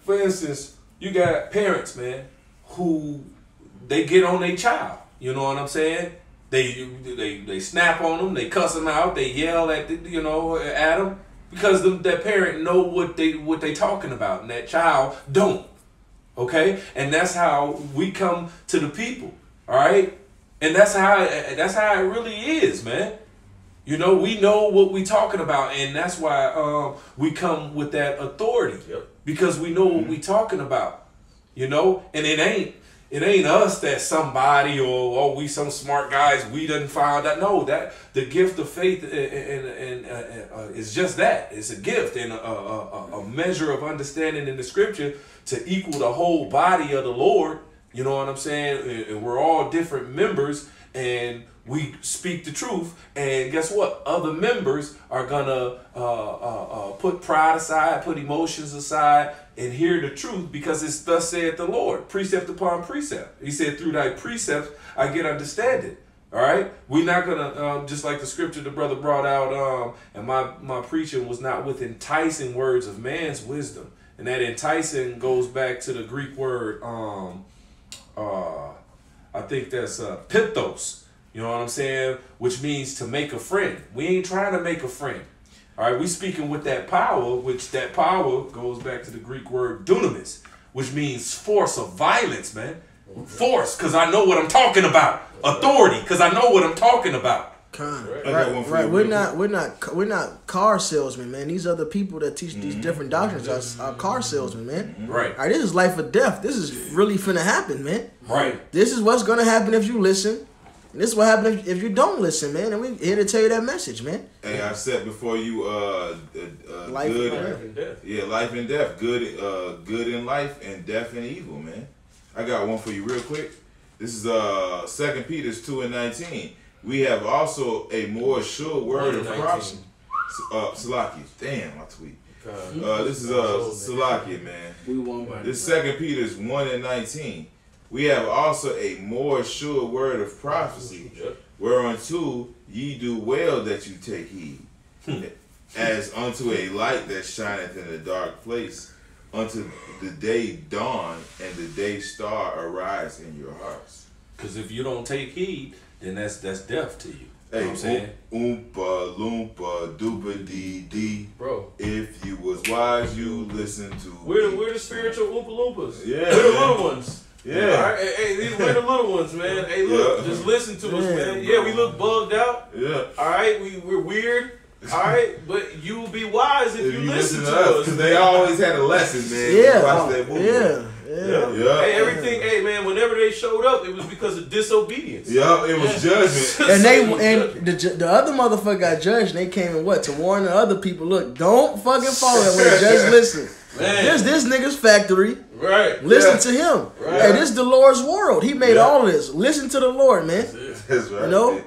for instance, you got parents, man, who they get on their child. You know what I'm saying? They they they snap on them, they cuss them out, they yell at the, you know at them because the, that parent know what they what they talking about, and that child don't. Okay, and that's how we come to the people. All right, and that's how that's how it really is, man. You know, we know what we talking about, and that's why um, we come with that authority Yep. because we know what we talking about. You know, and it ain't it ain't us that somebody or oh we some smart guys we didn't found that no that the gift of faith and, and, and uh, uh, is just that it's a gift and a, a, a- measure of understanding in the scripture to equal the whole body of the Lord. You know what I'm saying? And we're all different members and we speak the truth and guess what? Other members are gonna uh, uh, uh, put pride aside put emotions aside and hear the truth because it's thus saith the lord. Precept upon precept. He said through thy precepts i get understanding. All right? We're not gonna um, just like the scripture the brother brought out um, and my my preaching was not with enticing words of man's wisdom. And that enticing goes back to the greek word um, uh, I think that's uh, pithos. You know what I'm saying? Which means to make a friend. We ain't trying to make a friend. All right, we speaking with that power, which that power goes back to the Greek word dunamis, which means force of violence, man. Force, because I know what I'm talking about. Authority, because I know what I'm talking about. Con. Right. Right, right. We're real not, we're not, we're not car salesmen, man. These other people that teach these different doctrines are, are car salesmen, man. Mm-hmm. Right, All right, this is life or death. This is really finna happen, man. right. This is what's gonna happen if you listen. And this is what happens if, if you don't listen, man. And we here to tell you that message, man. Hey, I set before you uh, uh, uh Life good, and Life and death. yeah, life and death, good, uh, good in life and death and evil, man. I got one for you real quick. This is uh Second Peter's two and nineteen. We have also a more sure word of 1 and prophecy. Uh, Salaki, damn, my tweet. Uh, this is uh Salaki, man. We won by This Second Peter's one and nineteen. We have also a more sure word of prophecy, whereunto ye do well that you take heed, hmm. as unto a light that shineth in a dark place, unto the day dawn and the day star arise in your hearts. Because if you don't take heed, then that's that's death to you. You know Hey, I'm saying? oompa loompa doopa dee dee. Bro, If you was wise, you listen to. we're the, we're the spiritual Oompa Loompas. Yeah, We're the little ones. Yeah. All right, hey, hey, these we're the little ones, man. Hey, look, Yeah. just listen to us, Yeah, man. Yeah, we look bugged out. Yeah. All right, we we're weird. All right, <laughs> but you will be wise if, If you, you listen, listen to us. because they always had a lesson, man. Yeah, Watch that movie. yeah, yeah. Yeah. Yeah. Hey, everything. Hey, man. Whenever they showed up, it was because of disobedience. Yup, it was judgment. <laughs> And they It and the, the other motherfucker got judged. and They came and what to warn the other people. Look, don't fucking follow that way. <laughs> Just listen. man. This this nigga's factory. Right. Listen Yeah. to him. Right. Hey, this is the Lord's world. He made Yeah. all this. Listen to the Lord, man. That's <laughs> right. You know?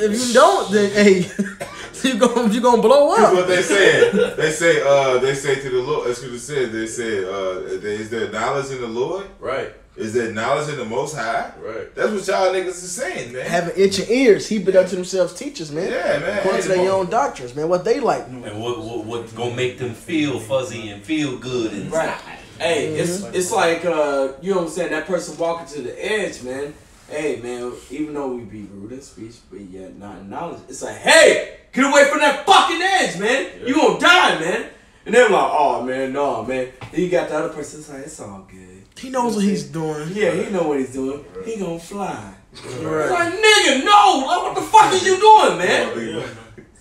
If you don't, then hey, <laughs> you gonna you gonna blow up. That's up. what they said. They say, uh, they say to the Lord, as Scripture said, they said, uh, there- is there knowledge in the Lord? Right. is there knowledge in the Most High. Right. That's what y'all niggas is saying, man. Having itching ears, he heaping up to themselves teachers, man. Yeah, man. According to their the own doctrines, man. What they like. And what, what what's gonna make them feel fuzzy and feel good inside? Right. Hey, it's it's like uh, you know what I'm saying. That person walking to the edge, man. Hey, man. Even though we be rude in speech, but yet not in knowledge, it's like, hey, get away from that fucking edge, man. You gonna die, man. And they're like, oh man, no, man. Then you got the other person. It's like, it's all good. He knows what he's doing. Yeah, he know what he's doing. He gonna fly. It's like, nigga, no. Like, what the fuck is you doing, man?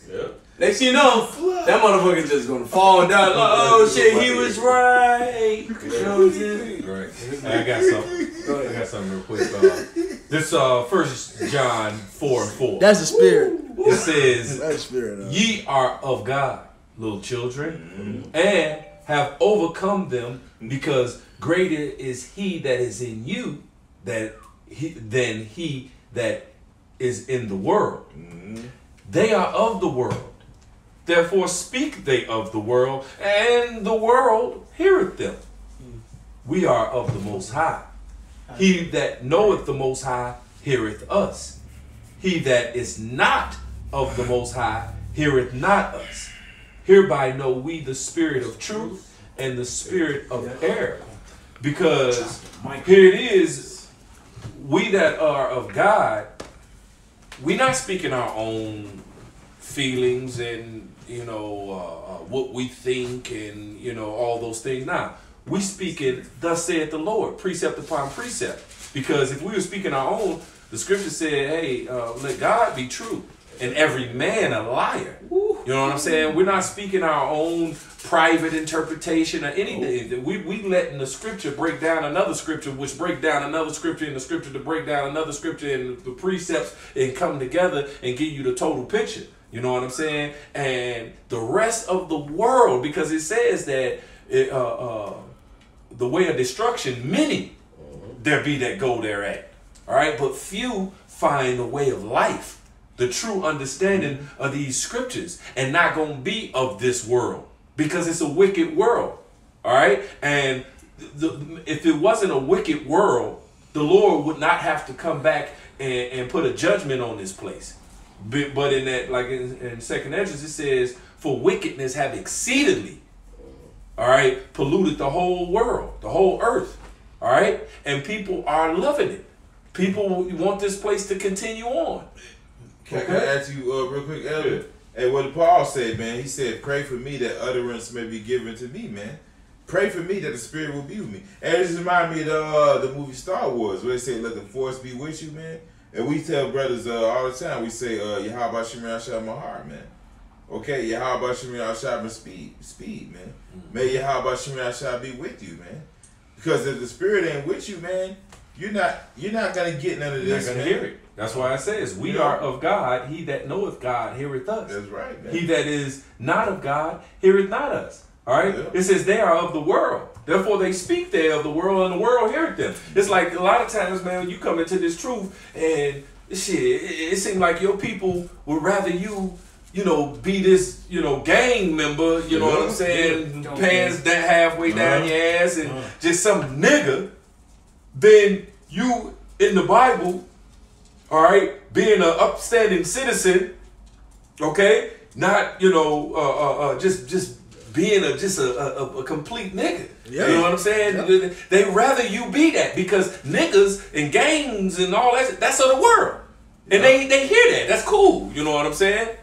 Yeah. Next thing you know, that motherfucker just gonna fall down. Like, oh shit, he was right. You know what I'm saying? Right. I got something. I got something real quick. Uh, this uh, First John four and four. That's the spirit. It says, That's spirit. Of. "Ye are of God, little children, and have overcome them, because greater is He that is in you that he, than he that is in the world. They are of the world." Therefore speak they of the world, and the world heareth them. We are of the Most High. He that knoweth the Most High heareth us. He that is not of the Most High heareth not us. Hereby know we the spirit of truth and the spirit of error. Because here it is, we that are of God, we not speaking our own feelings and you know uh, uh, what we think and you know all those things. Now we speaking, thus saith the Lord, precept upon precept. Because if we were speaking our own, the scripture said, "Hey, uh, let God be true, and every man a liar." You know what I'm saying? We're not speaking our own private interpretation or anything. We we letting the scripture break down another scripture, which break down another scripture, and the scripture to break down another scripture, and the precepts and come together and give you the total picture. You know what I'm saying? And the rest of the world, because it says that it, uh, uh, the way of destruction, many there be that go there at. All right, but few find the way of life, the true understanding of these scriptures, and not gonna be of this world because it's a wicked world. All right, and the, if it wasn't a wicked world, the Lord would not have to come back and, and put a judgment on this place. But, but in that, like in, in Second Esdras, it says, "For wickedness have exceedingly." all right, polluted the whole world, the whole earth, all right, and people are loving it. People want this place to continue on. Can, can I ask you uh, real quick, Elder? Hey, what did Paul said, man? He said, "Pray for me that utterance may be given to me, man. Pray for me that the Spirit will be with me." And it just reminded me of the, uh, the movie Star Wars, where they say, "Let the Force be with you, man." And we tell brothers uh, all the time, we say, uh, "Yahweh Shemir Ashab my heart, man." Okay, Yahweh Shemir Ashab speed, speed, man. May Yahweh Shemir Ashab be with you, man. Because if the Spirit ain't with you, man, you're not you're not gonna get none of You're not this, gonna man. hear it. That's why it says, "We Yeah. are of God. He that knoweth God heareth us. That's right, man. He that is not of God heareth not us." All right. Yeah. It says they are of the world. Therefore, they speak there of the world, and the world heareth them. It's like a lot of times, man, you come into this truth, and shit, it, it seems like your people would rather you. You know, be this, you know, gang member, you know what I'm saying? Yeah. Pants that halfway down Uh-huh. your ass and Uh-huh. just some nigga than you in the Bible, all right, being an upstanding citizen, okay, not you know, uh, uh, uh, just just being a just a, a, a complete nigga. Yeah. You know what I'm saying? They rather you be that because niggas and gangs and all that that's of the world, and they they hear that. That's cool. You know what I'm saying?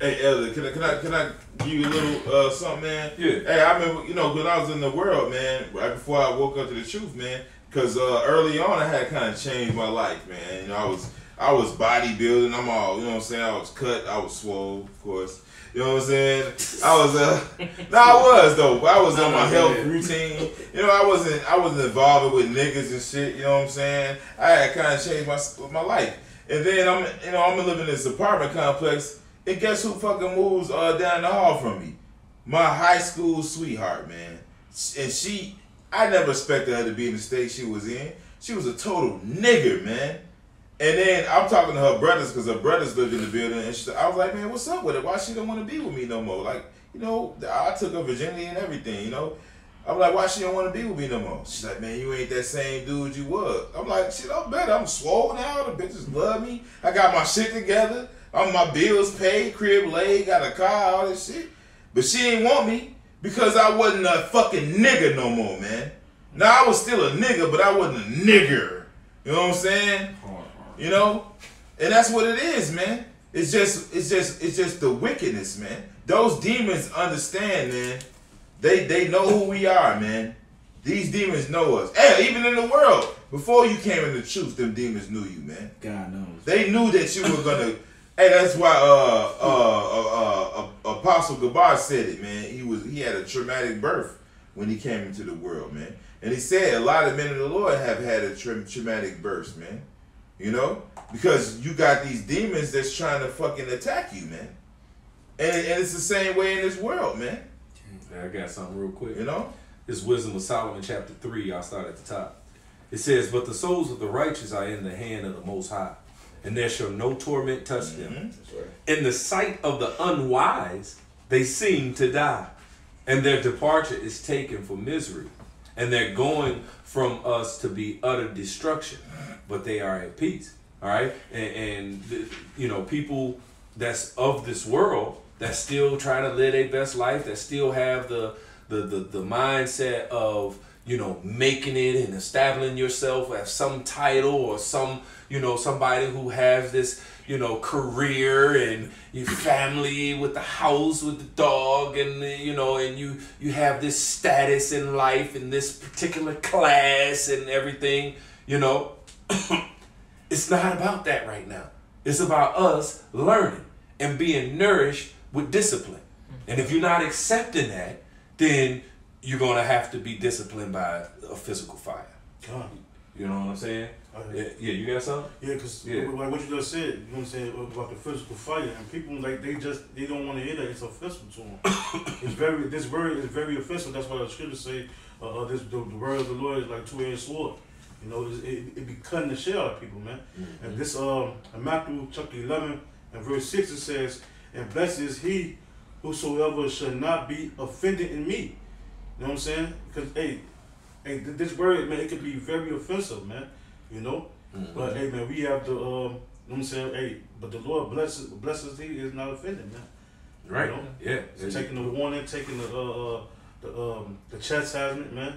Hey, Elder, can I can I can I give you a little uh, something, man? Yeah. Hey, I remember, you know, when I was in the world, man, right before I woke up to the truth, man, because uh, early on I had kind of changed my life, man. You know, I was I was bodybuilding. I'm all, you know what I'm saying? I was cut. I was swole, of course. You know what I'm saying? I was uh, <laughs> no, I was though. I was on my health routine. You know, I wasn't I wasn't involved with niggas and shit. You know what I'm saying? I had kind of changed my my life. And then I'm, you know, I'm living in this apartment complex. And guess who fucking moves uh, down the hall from me? My high school sweetheart, man. And she, I never expected her to be in the state she was in. She was a total nigger, man. And then I'm talking to her brothers because her brothers lived in the building, and she, I was like, man, what's up with it? Why she don't want to be with me no more? Like, you know, I took her virginity and everything, you know. I'm like, why she don't want to be with me no more? She's like, man, you ain't that same dude you was. I'm like, shit, I'm better. I'm swole now. The bitches love me. I got my shit together. I'm my bills paid, crib laid, got a car, all this shit. But she ain't want me because I wasn't a fucking nigga no more, man. Now I was still a nigga, but I wasn't a nigger. You know what I'm saying? You know? And that's what it is, man. It's just it's just it's just the wickedness, man. Those demons understand, man. They they know who we are, man. These demons know us. Hey, even in the world, before you came in the truth, them demons knew you, man. God knows. They knew that you were gonna. hey, that's why uh, uh, uh, uh, Apostle Gabar said it, man. He was he had a traumatic birth when he came into the world, man. And he said a lot of men of the Lord have had a tra- traumatic birth, man. You know, because you got these demons that's trying to fucking attack you, man. And, and it's the same way in this world, man. I got something real quick. You know. This Wisdom of Solomon, chapter 3, I'll start at the top. It says, But the souls of the righteous are in the hand of the Most High, and there shall no torment touch them. Mm-hmm. In the sight of the unwise, they seem to die, and their departure is taken for misery, and they're going from us to be utter destruction, but they are at peace. All right? And, and th- you know, people that's of this world that still trying to live their best life, that still have the the, the, the mindset of you know making it and establishing yourself as some title or some you know somebody who has this you know career and your family with the house with the dog and you know and you you have this status in life in this particular class and everything you know <coughs> it's not about that right now it's about us learning and being nourished with discipline and if you're not accepting that then you're gonna have to be disciplined by a physical fire. God. You know what I'm saying? Uh, Yeah, yeah you got something? Yeah, because Yeah. like what you just said, you know what I'm saying about the physical fire, and people like they just they don't want to hear that it's offensive to them. <coughs> it's very this word is very offensive. That's why the scriptures say uh, uh, this the, the word of the Lord is like two edged sword. You know, it, it, be cutting the shit out of people, man. And this um Matthew chapter eleven and verse six it says, "And blessed is he whosoever shall not be offended in me." You know what I'm saying? Because hey, hey, this word man, it could be very offensive, man. You know. But hey man, we have to um, you know what I'm saying, hey, but the Lord blesses blesses he is not offended, man. Right. You know? Yeah. So taking the warning, taking the uh, uh the um the chastisement, man.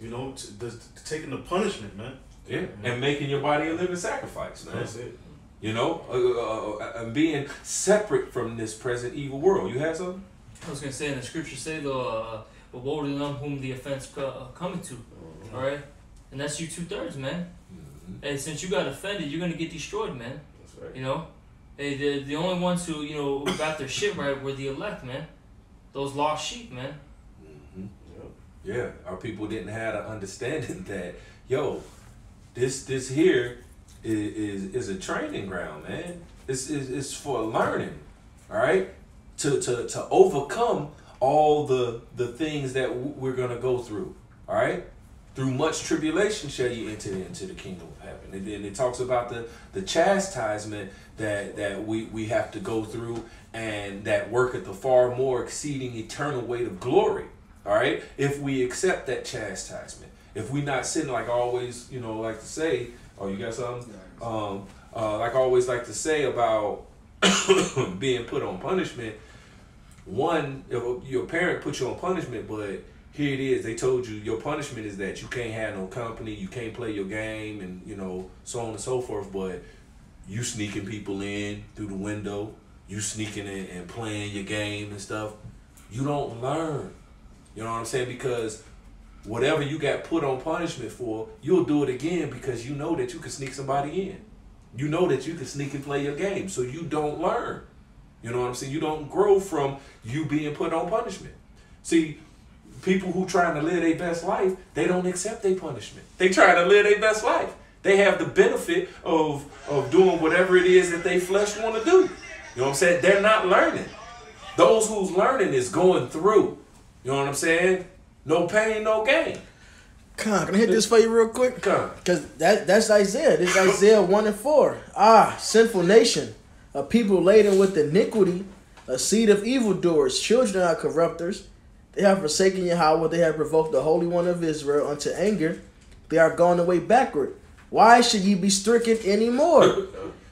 You know, t- the, t- taking the punishment, man. Yeah. And making your body a living sacrifice, man. That's it. You know, uh, uh, uh, and being separate from this present evil world. You had something? I was gonna say, in the scripture say though, uh, but woe to them whom the offense co- uh, coming to, all right, and that's you two thirds, man. Hey, since you got offended, you're gonna get destroyed, man. That's right. You know, hey, the the only ones who you know got their shit right were the elect, man. Those lost sheep, man. Yeah, our people didn't have an understanding <laughs> that yo, this this here is is, is a training ground, man. It's, it's it's for learning, all right, to to to overcome all the the things that we're gonna go through, all right. Through much tribulation shall you enter into the kingdom of heaven. And then it talks about the the chastisement that that we we have to go through, and that worketh the far more exceeding eternal weight of glory. All right, if we accept that chastisement, if we not sitting like I always, you know, like to say, oh, you got something? Um, uh, like I always like to say about <coughs> being put on punishment. One, if your parent put you on punishment, but here it is. They told you your punishment is that you can't have no company, you can't play your game, and you know so on and so forth. But you sneaking people in through the window, you sneaking in and playing your game and stuff. You don't learn. You know what I'm saying? Because whatever you got put on punishment for, you'll do it again because you know that you can sneak somebody in. You know that you can sneak and play your game, so you don't learn. You know what I'm saying? You don't grow from you being put on punishment. See, people who trying to live their best life, they don't accept their punishment. They trying to live their best life. They have the benefit of of doing whatever it is that they flesh want to do. You know what I'm saying? They're not learning. Those who's learning is going through. You know what I'm saying? No pain, no gain. Con, can I hit this for you real quick? Con. Because that, that's Isaiah. This is Isaiah 1 and 4. Ah, sinful nation, a people laden with iniquity, a seed of evildoers, children of corrupters. They have forsaken Yahweh. They have provoked the Holy One of Israel unto anger. They are gone away backward. Why should ye be stricken any more?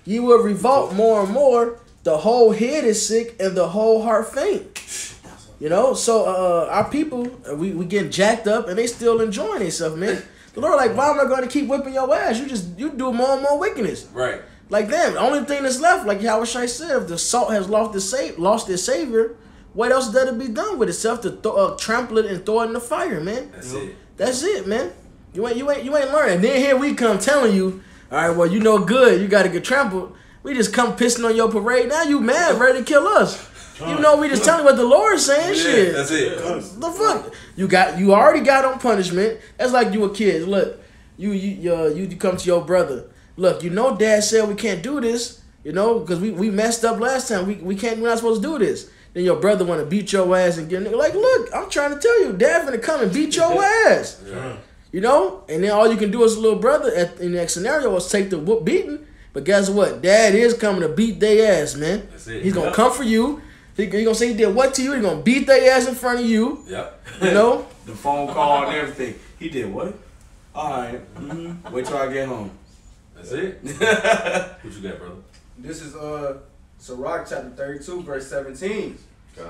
ye will revolt more and more. The whole head is sick and the whole heart faint. You know, so uh, our people, uh, we, we getting jacked up and they still enjoying themselves, man. The Lord like, why am I going to keep whipping your ass? You just, you do more and more wickedness. Right. Like damn, the only thing that's left, like Yahweh Shai said, if the salt has lost its sa- lost its savior, what else is there to be done with itself to th- uh, trample it and throw it in the fire, man? That's it. That's it, man. You ain't you ain't you ain't learning. Then here we come telling you, all right, well you know good, you got to get trampled. We just come pissing on your parade. Now you mad, ready to kill us. You know we just telling what the Lord's saying. Yeah, Shit, that's it. the fuck? You got you already got on punishment. That's like you a kid. Look, you you uh, you come to your brother. Look, you know Dad said we can't do this. You know because we, we messed up last time. We we can't. We're not supposed to do this. Then your brother want to beat your ass and get like, look, I'm trying to tell you, Dad gonna come and beat your ass. Yeah. You know, and then all you can do as a little brother at, in that scenario is take the whoop beating. But guess what? Dad is coming to beat their ass, man. That's it. He's gonna Yep. come for you. He, he gonna say he did what to you? He gonna beat their ass in front of you. Yep. You know. <laughs> The phone call and everything. He did what? All right. mhm. Wait till I get home. That's it. <laughs> what you got, brother? This is uh Sirach chapter 32, verse 17.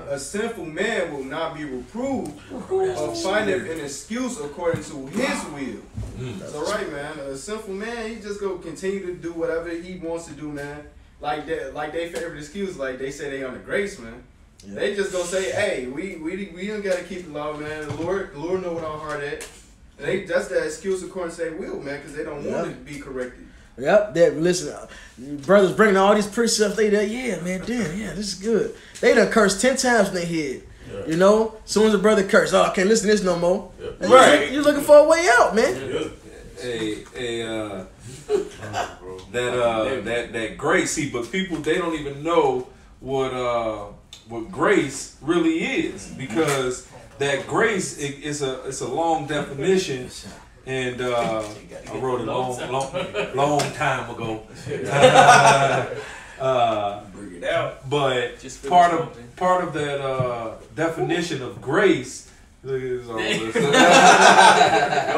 A sinful man will not be reproved or findeth an excuse according to his will. Mm. That's all right, man. A sinful man, he just go continue to do whatever he wants to do, man. Like that, like they favorite excuse, like they say they on the grace, man. They just gonna say, "Hey, we we we don't gotta keep the law, man. The Lord, the Lord know what our heart at." And they that's the excuse according to their will, man, because they don't want to be corrected. Yep. That listen, uh, brothers bringing all these precepts. They that Yeah, man. Damn. Yeah, this is good. They done cursed ten times in their head. You know. Soon as the brother curse, oh, I can't listen to this no more. And you- Right. You looking for a way out, man. Hey, hey, uh, <laughs> that uh, that that grace. See, but people they don't even know what uh what grace really is because that grace it, is a it's a long definition. And uh, I wrote it long, long, long time ago. <laughs> uh, Bring it out. but Just part of part of that uh, definition of grace. Look at this <laughs> all this. <laughs> Go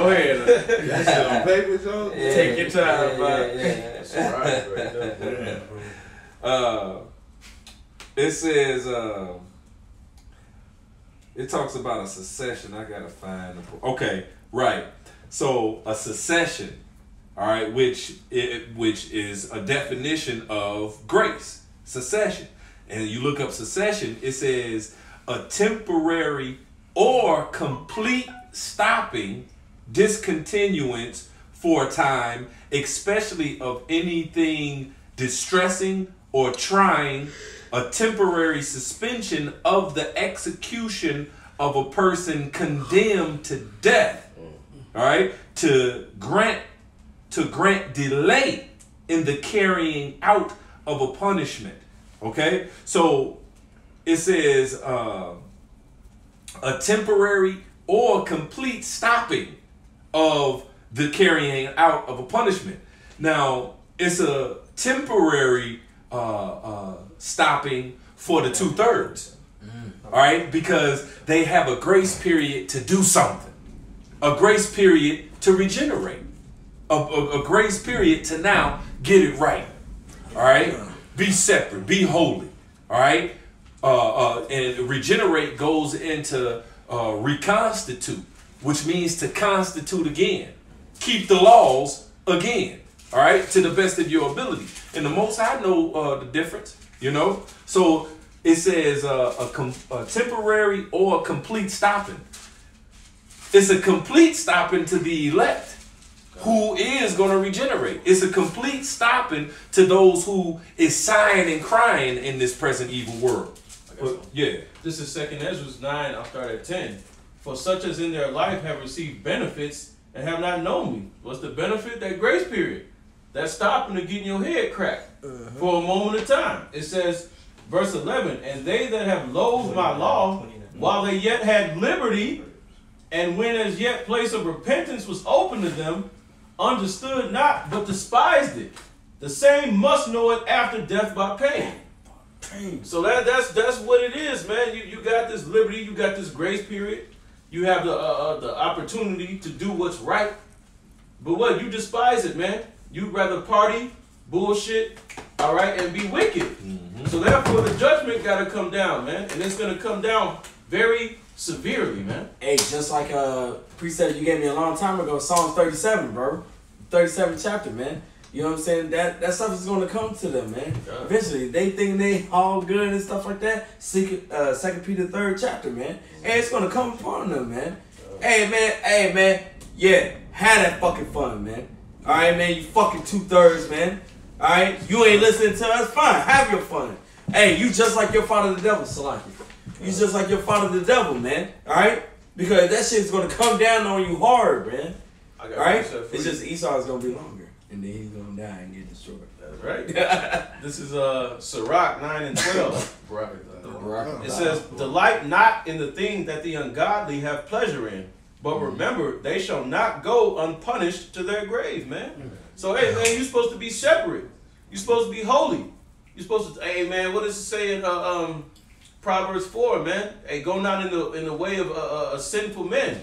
ahead. That shit on paper, Joe? Take your time, man. That's right, right there. Uh, it says uh, it talks about a secession. I gotta find. The, okay, right. So a secession, all right, which it, which is a definition of grace, secession. And you look up secession, it says a temporary or complete stopping, discontinuance for a time, especially of anything distressing or trying, a temporary suspension of the execution of a person condemned to death. All right, to grant to grant delay in the carrying out of a punishment. Okay, so it says uh, a temporary or complete stopping of the carrying out of a punishment. Now, it's a temporary uh, uh, stopping for the two thirds. All right, because they have a grace period to do something, a grace period to regenerate, a, a, a grace period to now get it right. All right, be separate, be holy. All right, uh, uh, and regenerate goes into uh, reconstitute, which means to constitute again, keep the laws again. All right, to the best of your ability. And the Most I know uh, the difference. You know, so it says uh, a, a temporary or a complete stopping. It's a complete stopping to the elect who is going to regenerate. It's a complete stopping to those who is sighing and crying in this present evil world. But, yeah. This is Second Ezra 9, I'll start at 10. For such as in their life have received benefits and have not known me. What's the benefit? That grace period. That stopping to getting your head cracked for a moment of time. It says, verse 11, And they that have loathed my law, while they yet had liberty, and when as yet place of repentance was open to them, understood not, but despised it. The same must know it after death by pain. Dang. So that that's that's what it is, man. You you got this liberty, you got this grace period, you have the uh, uh, the opportunity to do what's right. But what you despise it, man. You'd rather party, bullshit, all right, and be wicked. So therefore, the judgment got to come down, man, and it's gonna come down very severely, man. Hey, just like uh precept you gave me a long time ago, Psalms 37, bro. 37 chapter, man. You know what I'm saying? That that stuff is gonna come to them, man. Eventually, they think they all good and stuff like that. Second, uh, Second Peter third chapter, man. Hey, it's gonna come upon them, man. Hey, man. Hey, man. Yeah, have that fucking fun, man. All right, man. You fucking two thirds, man. All right, you ain't listening to us. Fine, have your fun. Hey, you just like your father, the devil, Salaki. You just like your father, the devil, man. All right, because that shit's gonna come down on you hard, man. All right, it's just Esau's gonna be longer, and then he's gonna die and get destroyed. That's right. <laughs> this is uh Sirach nine and twelve. <laughs> It says, Delight not in the thing that the ungodly have pleasure in, but remember, they shall not go unpunished to their grave, man. So, hey, man, you're supposed to be separate. You're supposed to be holy. You're supposed to, hey, man, what does it say in uh, um, Proverbs 4, man? Hey, go not in the, in the way of uh, uh, sinful men.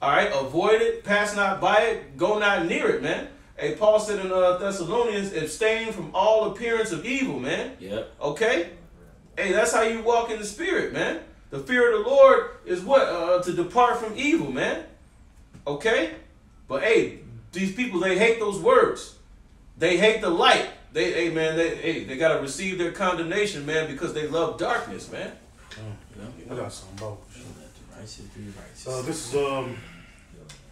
All right, avoid it, pass not by it, go not near it, man. Hey, Paul said in uh, Thessalonians, abstain from all appearance of evil, man. Yep. Okay? Hey, that's how you walk in the spirit, man. The fear of the Lord is what? Uh, to depart from evil, man. Okay? But hey, these people, they hate those words. They hate the light. They, hey, man, they, hey, they got to receive their condemnation, man, because they love darkness, man. I got something about it. Righteous be righteous. Uh, this is um,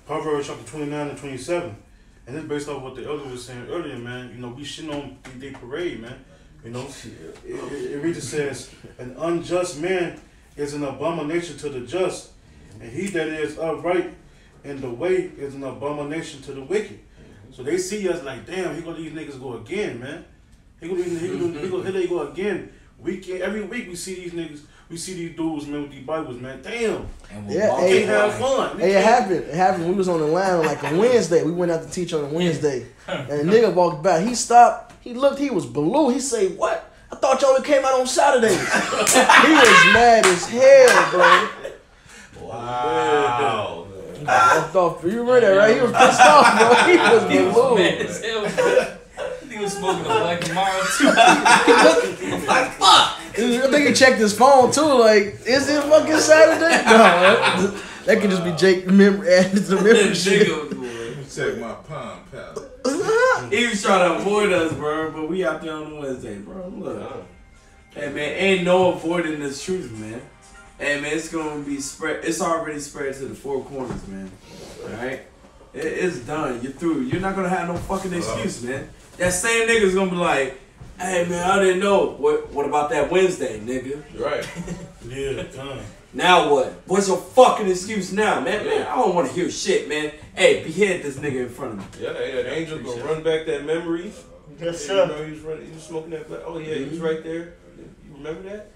Proverbs chapter 29 and 27. And it's based off what the elder was saying earlier, man. You know, we shitting on the day parade, man. You know, it, it, it reads, it says, An unjust man is an abomination to the just, and he that is upright in the way is an abomination to the wicked. So they see us like, damn, he gonna these niggas go again, man. He gonna, he gonna, he gonna, here they go again. Week every week we see these niggas, we see these dudes, man, with these Bibles, man. Damn, And Yeah, walk we hey, can't have fun. We Hey, it can't- happened. It happened. We was on the line on like a Wednesday. We went out to teach on a Wednesday, <laughs> and a nigga walked by. He stopped. He looked. He was blue. He say, "What? I thought y'all only came out on Saturdays." <laughs> he was mad as hell, bro. Wow. Man. I thought you read that right? He was pissed off, bro. He was He was blue. mad as hell. He was smoking a black tomorrow too. <laughs> Like, fuck! I think he checked his phone too. Like, is it fucking Saturday? <laughs> No, that could just be Jake member <laughs> added to membership. Nigga, boy. Let me check my palm palette. He was trying to avoid us, bro, but we out there on Wednesday, bro. Look. Hey man, ain't no avoiding this truth, man. Hey man, it's gonna be spread. It's already spread to the four corners, man. Alright? It, it's done. You're through. You're not gonna have no fucking excuse, man. That same nigga's gonna be like, hey man, I didn't know. What what about that Wednesday, nigga? Right. <laughs> Yeah, done. Now what? What's your fucking excuse now, man? Man, I don't wanna hear shit, man. Hey, behead this nigga in front of me. Yeah, hey, that angel gonna run back that memory. Yes, Hey, You know, he was running, he was smoking that black. Oh yeah, he was mm-hmm. right there. You remember that?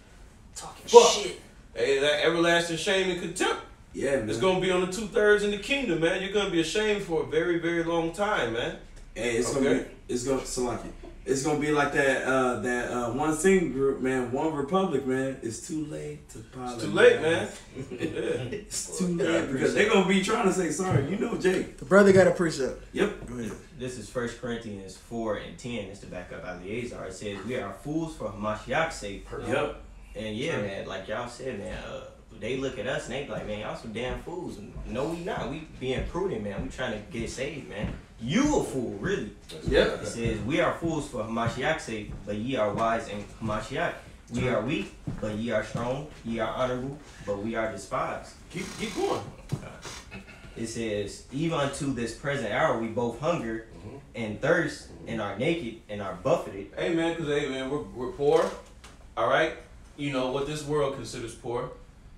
Talking Fuck. shit. Hey, that everlasting shame and contempt. Yeah, man. It's gonna be on the two thirds in the kingdom, man. You're gonna be ashamed for a very, very long time, man. Hey, it's gonna be it's gonna Salaki. It's gonna be like that uh that uh one singing group, man, OneRepublic, man. It's too late to apologize. It's too late, man. Yeah. <laughs> It's too late because they're gonna be trying to say sorry. You know, Jake. The brother got a precept. Yep. Go ahead. This is First Corinthians 4 and 10. It's to back up Eleazar. It says, We are fools for Mashiach's sake. Yep. And yeah, man, like y'all said, man, uh, they look at us and they be like, man, y'all some damn fools. No, we not. We being prudent, man. We trying to get saved, man. You a fool, really. Yeah. It says, We are fools for Hamashiach's sake, but ye are wise in Hamashiach. We are weak, but ye are strong. Ye are honorable, but we are despised. Keep keep going. It says, Even unto this present hour we both hunger mm-hmm. and thirst and are naked and are buffeted. Amen, cause hey man, we're we're poor. All right. You know what this world considers poor,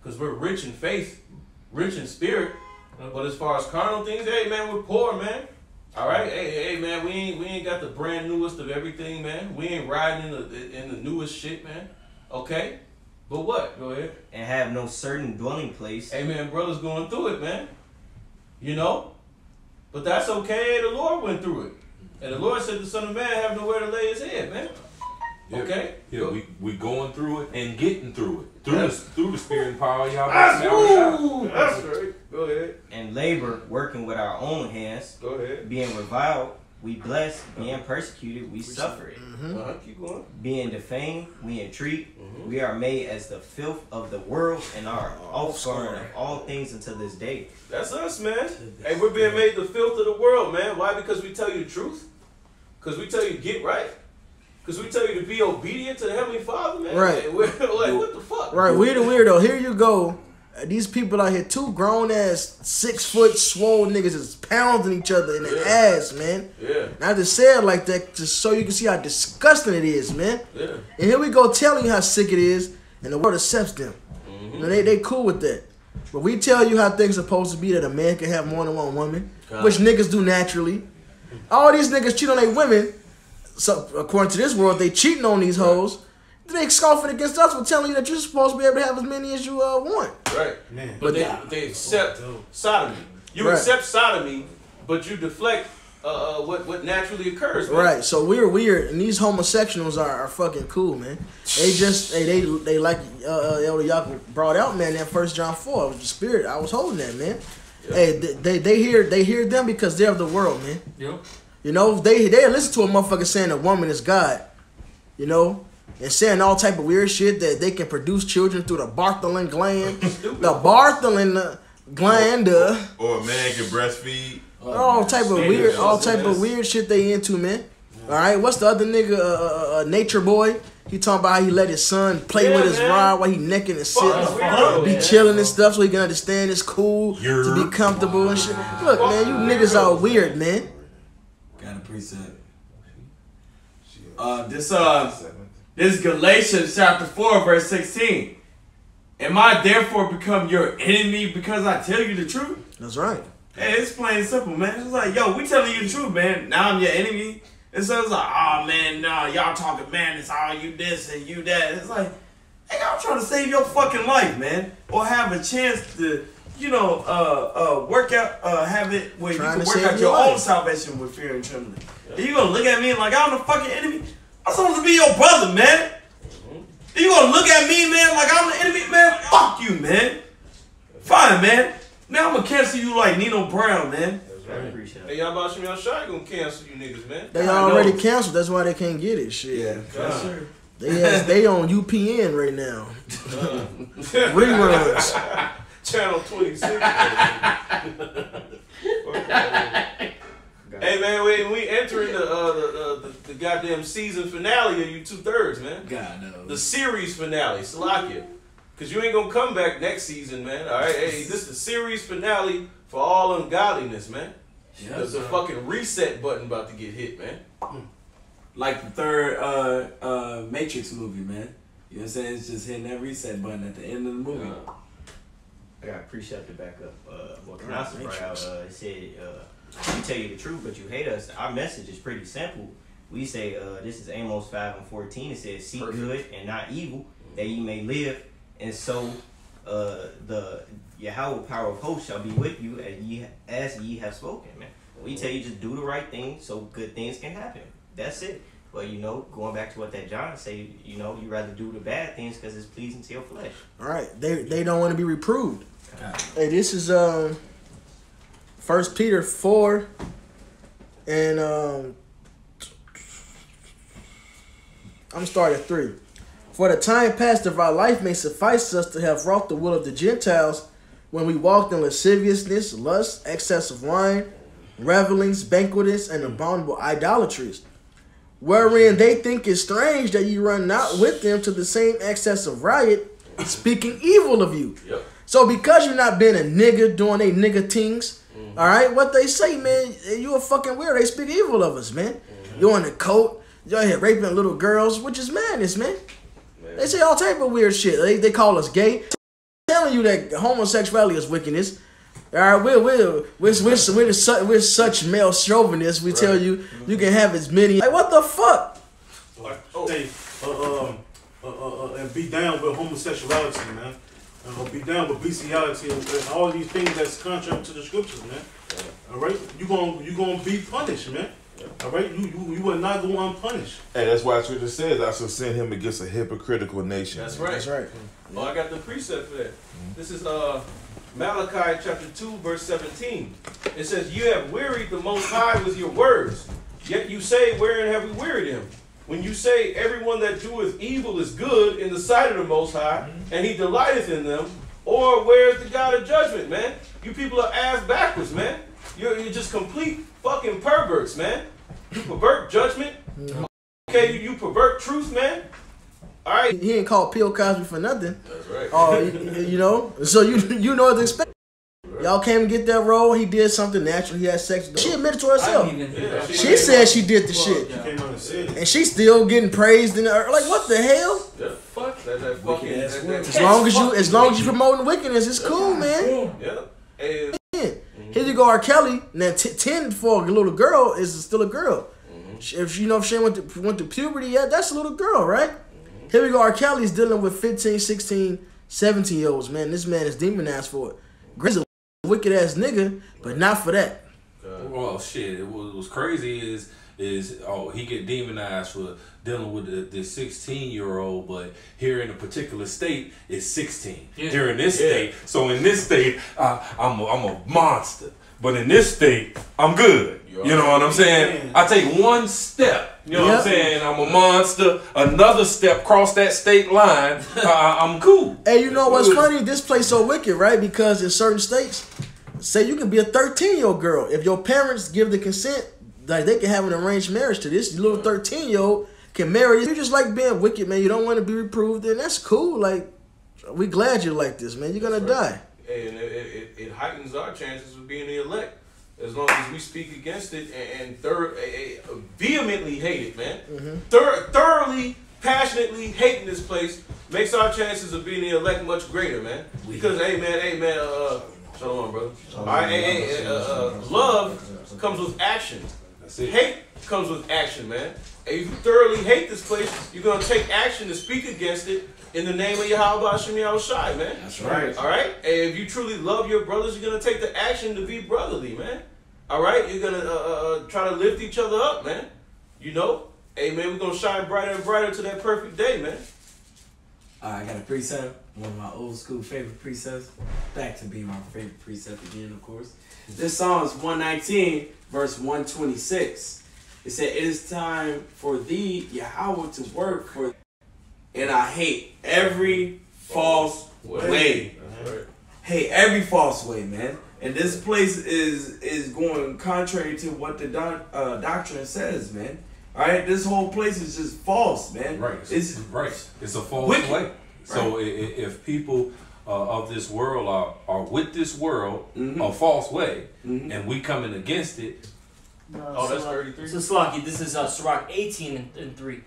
cause we're rich in faith, rich in spirit. But as far as carnal things, hey man, we're poor, man. All right, hey, hey man, we ain't we ain't got the brand newest of everything, man. We ain't riding in the in the newest shit, man. Okay, but what? Go ahead. and have no certain dwelling place. Hey man, brothers going through it, man. You know, but that's okay. The Lord went through it, and the Lord said, "The Son of Man have nowhere to lay his head, man." Yeah. Okay? Yeah, we we going through it and getting through it through the, through the spirit and power. Y'all That's, Ooh, that's right. Go ahead. And labor, working with our own hands, Go ahead. being reviled, we bless, being persecuted, we suffer it. Uh-huh. Keep going. Being defamed, we entreat. Mhm. We are made as the filth of the world and are offscoring of all things until this day. That's us, man. Hey, we're being made the filth of the world, man. Why? Because we tell you the truth. Because we tell you get right. Because we tell you to be obedient to the Heavenly Father, man. Right. Like, <laughs> we're like, what the fuck? Right, weird and weirdo. Here you go. These people out here, two grown ass, six foot swole niggas is pounding each other in the Yeah. ass, man. Yeah, And I just say it like that just so you can see how disgusting it is, man. yeah. And here we go telling you how sick it is, and the world accepts them. Mm-hmm. You know, they, they cool with that. But we tell you how things are supposed to be that a man can have more than one woman, God. which niggas do naturally. All these niggas cheat on their women. So according to this world, they cheating on these hoes. They scoffing against us for telling you that you're supposed to be able to have as many as you uh, want. Right. Man. But they, they accept sodomy. You Right. accept sodomy, but you deflect uh, uh, what what naturally occurs. Man. Right. So we're weird, and these homosexuals are, are fucking cool, man. They just they they, they like uh, uh, Elder Yaakov brought out, man. That First John four was the spirit. I was holding that, man. Hey, they, they they hear they hear them because they're of the world, man. Yep. You know, they they listen to a motherfucker saying a woman is God. You know, and saying all type of weird shit that they can produce children through the Bartholin gland, <laughs> the Bartholin uh, gland, uh, Or a man can breastfeed. all type of Standard weird, all type of weird shit they into, man. All right, what's the other nigga, uh, uh, uh, Nature Boy? He talking about how he let his son play Yeah, with his man. rod while he necking and sitting, Fuck, and be man. chilling and stuff, so he can understand it's cool to be comfortable and shit. Look, man, you niggas are weird, man. Got a precept. Uh, this uh, this Galatians chapter four verse sixteen. Am I therefore become your enemy because I tell you the truth? That's right. Hey, it's plain and simple, man. It's like, yo, we telling you the truth, man. Now I'm your enemy. And so it's like, oh man, nah, y'all talking man, it's all you this and you that. It's like, hey, I'm trying to save your fucking life, man, or have a chance to, you know, uh, uh, work out, uh, have it where Trying you can work out your your own salvation with fear and trembling. And you gonna look at me like I'm the fucking enemy? I'm supposed to be your brother, man. You gonna look at me, man, like I'm the enemy, man? Fuck you, man. Fine, man. Man, I'm gonna cancel you like Nino Brown, man. Hey, y'all about y'all shot gonna cancel you niggas, man. They already canceled. That's why they can't get it. Shit. Yeah. Yes, sir. They has, they on UPN right now. <laughs> Reruns. <laughs> Channel 26. hey man, we we entering the, uh, the, uh, the the goddamn season finale of you two thirds, man. God knows. The series finale, Salakia. Cause you ain't gonna come back next season, man. All right, hey, this is the series finale for all ungodliness, man. Yeah, There's a sir. fucking reset button about to get hit, man. like the third uh uh Matrix movie, man. You know what I'm saying? It's just hitting that reset button at the end of the movie. Uh, I got a precept to back up uh, what Right, Kanasa brought Matrix. out. Uh, it said, uh, "We tell you the truth, but you hate us." Our message is pretty simple. We say, uh, "This is Amos five and fourteen. It says, seek Perfect. good and not evil, that ye may live." And so, uh, the Yahweh power of hosts shall be with you as ye as ye have spoken. Man, we tell you just do the right thing so good things can happen. That's it. But you know, going back to what that John say, you know, you rather do the bad things because it's pleasing to your flesh. All right. They they don't want to be reproved. Hey, this is um First Peter four and um I'm starting at three. For the time past of our life may suffice us to have wrought the will of the Gentiles when we walked in lasciviousness, lust, excess of wine, revelings, banquetings, and abominable idolatries, wherein they think it strange that you run not with them to the same excess of riot, speaking evil of you. Yep. So because you're not being a nigga doing they nigga things, all right, what they say, man, you a fucking weird. They speak evil of us, man. You're in the coat, you out here raping little girls, which is madness, man. They say all type of weird shit. They, they call us gay. telling you that homosexuality is wickedness. All right, we're we're we're we're, we're, su- we're such male chauvinists. We tell you you can have as many. Like what the fuck? Oh. Say, uh, um, uh, uh, uh, and be down with homosexuality, man. Uh, be down with bestiality and, and all these things that's contrary to the scriptures, man. All right, you gonna you gonna be punished, man. All right, you you, you will not go unpunished. Hey, that's why Scripture says, "I shall send him against a hypocritical nation." That's right. That's right. Oh, I got the precept for that. This is uh Malachi chapter 2, verse 17. It says, You have wearied the Most High with your words, yet you say, Wherein have we wearied him? When you say, Everyone that doeth evil is good in the sight of the Most High, mm-hmm. and he delighteth in them, or where's the God of judgment, man? You people are ass backwards, man. You're, you're just complete fucking perverts, man. You pervert judgment. Mm-hmm. Okay, you, you pervert truth, man. All right. He ain't called Bill Cosby for nothing. That's right. Oh, you, you know, so you you know what to expect. Y'all came and get that role. He did something natural. He had sex. with She admitted to herself. didn't even hear Yeah, she- She said she did the shit, She came out and said and she's still getting praised in the like what the hell? Yeah, fuck that, that fucking. Wicked ass That. As long as you as long as you promoting wickedness, it's cool, man. yeah. Hey, Here you go, R. Kelly. Now t- ten for a little girl is still a girl. Mm-hmm. She- If you know if she went to went to puberty yet, that's a little girl, right? Mm-hmm. Here we go. R. Kelly's dealing with 15, 16, 17 year olds. Man, this man is demonized for it. Grizzly, wicked ass nigga, but not for that. Well, shit. It was, was crazy. Is is oh he get demonized for dealing with the, the 16 year old, but here in a particular state it's 16. Yeah. Here in this state, so in this state uh, I'm a, I'm a monster, but in this state I'm good. You You know what I'm saying? I take one step. You know what I'm saying? I'm a monster. Another step cross that state line. <laughs> Uh, I'm cool. Hey, you know what's funny? This place so wicked, right? Because in certain states, say you can be a 13 year old girl. If your parents give the consent, like they can have an arranged marriage to this little 13 year old can marry. You just like being wicked, man. You don't want to be reproved, and that's cool. Like, we glad you're like this, man. You're gonna die. Hey, and it, it, it heightens our chances of being the elect as long as we speak against it and, and thir- eh, eh, vehemently hate it, man. Thor- thoroughly, passionately hating this place makes our chances of being the elect much greater, man. Because hey, man, hey, man, uh, shalom, brother. All right, hey, hey, uh, uh, love comes with action. Hate comes with action, man. And if you thoroughly hate this place, you're gonna take action to speak against it in the name of Yahweh Hashem Yahushai, man. That's right. All right. And if you truly love your brothers, you're gonna take the action to be brotherly, man. All right. You're gonna uh, uh, uh, try to lift each other up, man. You know. Hey, man, we're gonna shine brighter and brighter to that perfect day, man. Uh, I got a precept, one of my old school favorite precepts. Back to being my favorite precept again, of course. This song is 119, verse 126. It said, It is time for thee, Yahweh, to work for and I hate every false way. All right. Hate every false way, man. And this place is is going contrary to what the doc, uh, doctrine says, man. All right, this whole place is just false, man. Right. It's right. It's a false wicked. way. So i- i- if people uh, of this world are, are with this world Mhm. a false way, Mhm. and we coming against it, Oh, that's 33? So Slaki, this is uh, Sirach 18 and, and 3.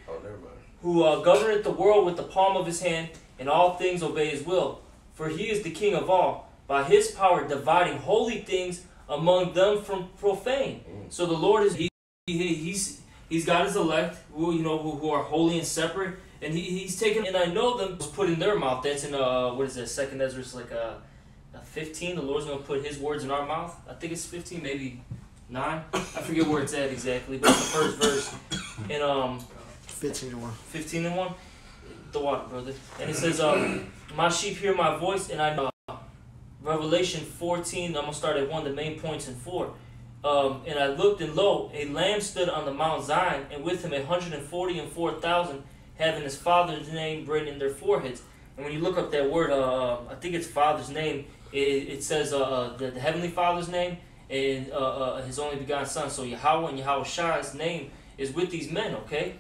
Who uh, governeth the world with the palm of his hand, and all things obey his will. For he is the king of all, by his power dividing holy things among them from profane. So the Lord is he, he he's he's got his elect, who you know who, who are holy and separate, and he, he's taken and I know them was put in their mouth. That's in uh what is that? Second Esdras like a, a fifteen. The Lord's gonna put His words in our mouth. I think it's fifteen, maybe nine. I forget where it's at exactly, but it's the first verse. And um. 15 to 1. 15 and 1 the water brother. And it says um my sheep hear my voice and i know. Revelation 14 i'm gonna start at one the main points in four. Um, and i looked and lo a lamb stood on the mount zion and with him a hundred and forty and four thousand having his father's name written in their foreheads. And when you look up that word uh, i think it's father's name it, it says uh, uh, the, the heavenly father's name and uh, uh, his only begotten son. So yahweh and yahweh shai's name is with these men okay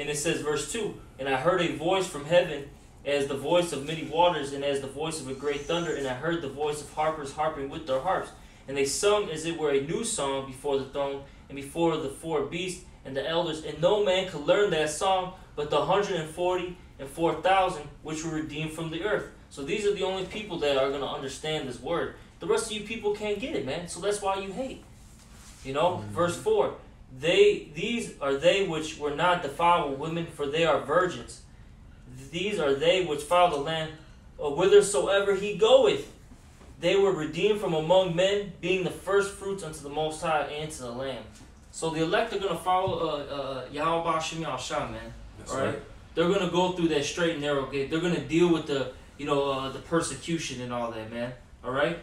and it says, verse 2 And I heard a voice from heaven, as the voice of many waters, and as the voice of a great thunder, and I heard the voice of harpers harping with their harps. And they sung as it were a new song before the throne, and before the four beasts and the elders. And no man could learn that song but the hundred and forty and four thousand which were redeemed from the earth. So these are the only people that are going to understand this word. The rest of you people can't get it, man. So that's why you hate. You know, mm-hmm. verse 4 they these are they which were not defiled with women, for they are virgins. These are they which follow the land, or whithersoever he goeth. They were redeemed from among men, being the first fruits unto the Most High and to the Lamb. So the elect are gonna follow uh, uh, Yahweh Shem Yahshua, man. That's All right. They're gonna go through that straight and narrow gate. They're gonna deal with the, you know, uh, the persecution and all that, man. All right.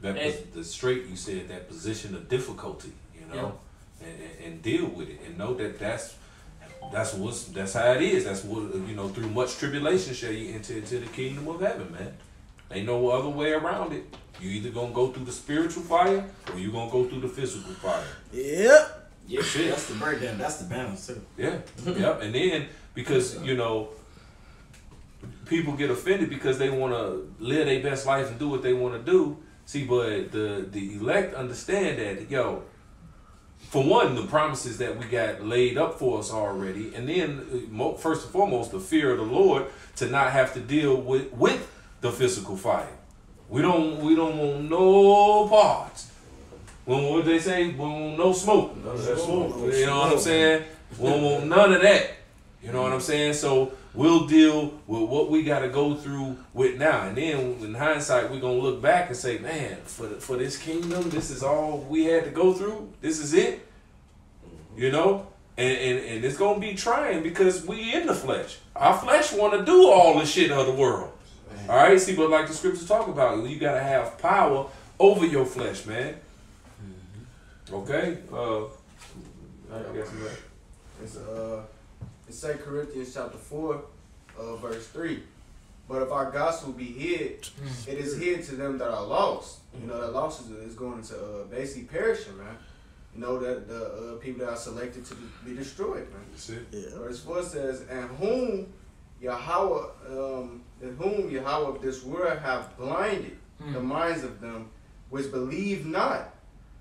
That And- the straight you said that position of difficulty, you know, and, and, and deal with it and know that that's that's what's that's how it is. That's what you know. Through much tribulation shall you enter into the kingdom of heaven, man. Ain't no other way around it. You either gonna go through the spiritual fire or you gonna go through the physical fire. Yep. Yeah, Shit. that's the breakdown. That's the balance too. Yeah, yep. And then because you know, people get offended because they want to live their best life and do what they want to do. See, but the the elect understand that yo. For one, the promises that we got laid up for us already, and then uh, first and foremost, the fear of the Lord to not have to deal with with the physical fire. We don't we don't want no parts. When what they say, we don't want no smoke. You know what I'm saying? We don't want none of that. You know what I'm saying? So we'll deal with what we got to go through with now, and then in hindsight, we're gonna look back and say, man, for the, for this kingdom, this is all we had to go through. This is it. You know, and and, and it's gonna be trying because we in the flesh. Our flesh want to do all the shit of the world. All right, see, but like the scriptures talk about, you gotta have power over your flesh, man. Okay. Uh, I guess. It's uh, it's Second Corinthians chapter four, uh, verse three. But if our gospel be hid, it is hid to them that are lost. You know that lost is, is going to uh, basically perishing, man. You know that the uh, people that are selected to be destroyed, man. That's it. Yeah. Verse 4 says, And whom Yahweh, um, and whom Yahweh of this world have blinded the minds of them which believe not,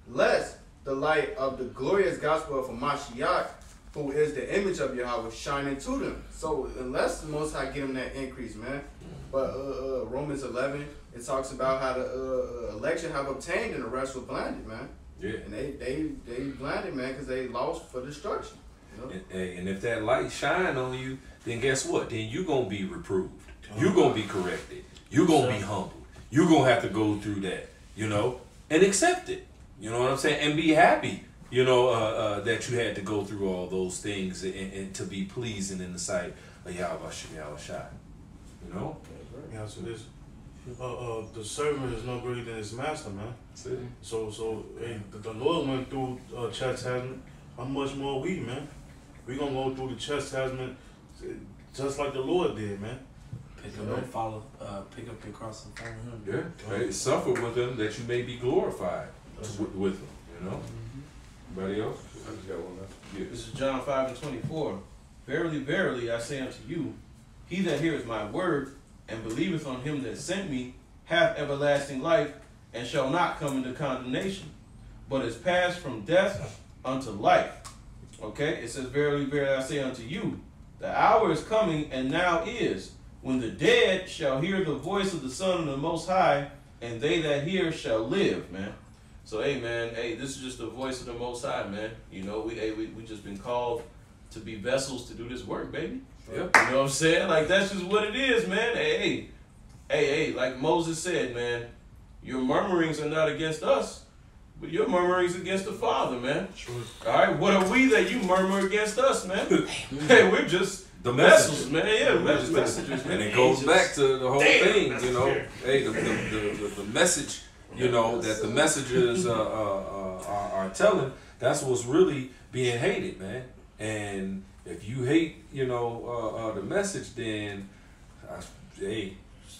lest the light of the glorious gospel of Mashiach, who is the image of Yahweh, shining to them. So unless the Most High give them that increase, man. But uh, uh, Romans 11, it talks about how the uh, uh, election have obtained and the rest were blinded, man. Yeah. And they they they blinded, man, because they lost for destruction. You know? And, and and if that light shine on you, then guess what? Then you gonna be reproved. You gonna be corrected. You gonna be humbled. You gonna have to go through that, you know, and accept it. You know what I'm saying? And be happy, you know, uh, uh, that you had to go through all those things and, and to be pleasing in the sight of Yahweh Shem Shai. You know? Yeah, so this, uh, uh, the servant is no greater than his master, man. That's it. So, so, hey, the, the Lord went through uh, chastisement. How much more we, man? We gonna go through the chastisement uh, just like the Lord did, man. Pick up and follow. Uh, pick up your cross and follow him. Yeah. Hey, suffer with them that you may be glorified with, with them, you know? Anybody else? I just got one left. Yes. This is John 5 and 24. Verily, verily, I say unto you, he that heareth my word and believeth on him that sent me hath everlasting life and shall not come into condemnation, but is passed from death unto life. Okay? It says, Verily, verily, I say unto you, the hour is coming and now is, when the dead shall hear the voice of the Son of the Most High, and they that hear shall live, man. So hey man, hey, this is just the voice of the Most High, man. You know, we hey, we, we just been called to be vessels to do this work, baby. Yep. You know what I'm saying? Like that's just what it is, man. Hey, hey, hey, hey, like Moses said, man, your murmurings are not against us, but your murmurings against the Father, man. All right, what are we that you murmur against us, man? hey, <laughs> we're just The vessels, message. man. Yeah, we're just messengers, man. And it goes back to the whole Damn, thing, you know. Hey, the, the, the, the message, you know, that the messages uh, uh, uh, are, are telling, that's what's really being hated, man. And if you hate, you know, uh, uh, the message, then, uh, hey,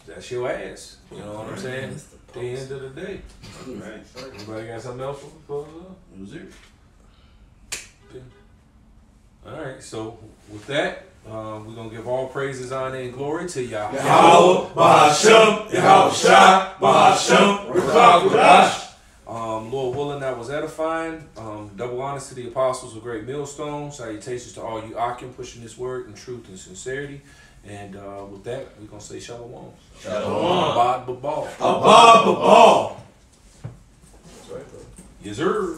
that's your ass. You know what I'm saying? At the end of the day. Right. Anybody got something else for, for It was it. All right, so with that, um, we're gonna give all praises, honor, and glory to Yahweh. Yahweh, Bahashem, Yahweh Shai, Bahashem, Ruach Um, Lord willing, that was edifying. Um, double honors to the apostles of Great Millstone. Salutations to all you Akim pushing this word in truth and sincerity. And uh, with that, we're gonna say shalom. Shalom. Abad babal. Abba Babal. Yes, sir.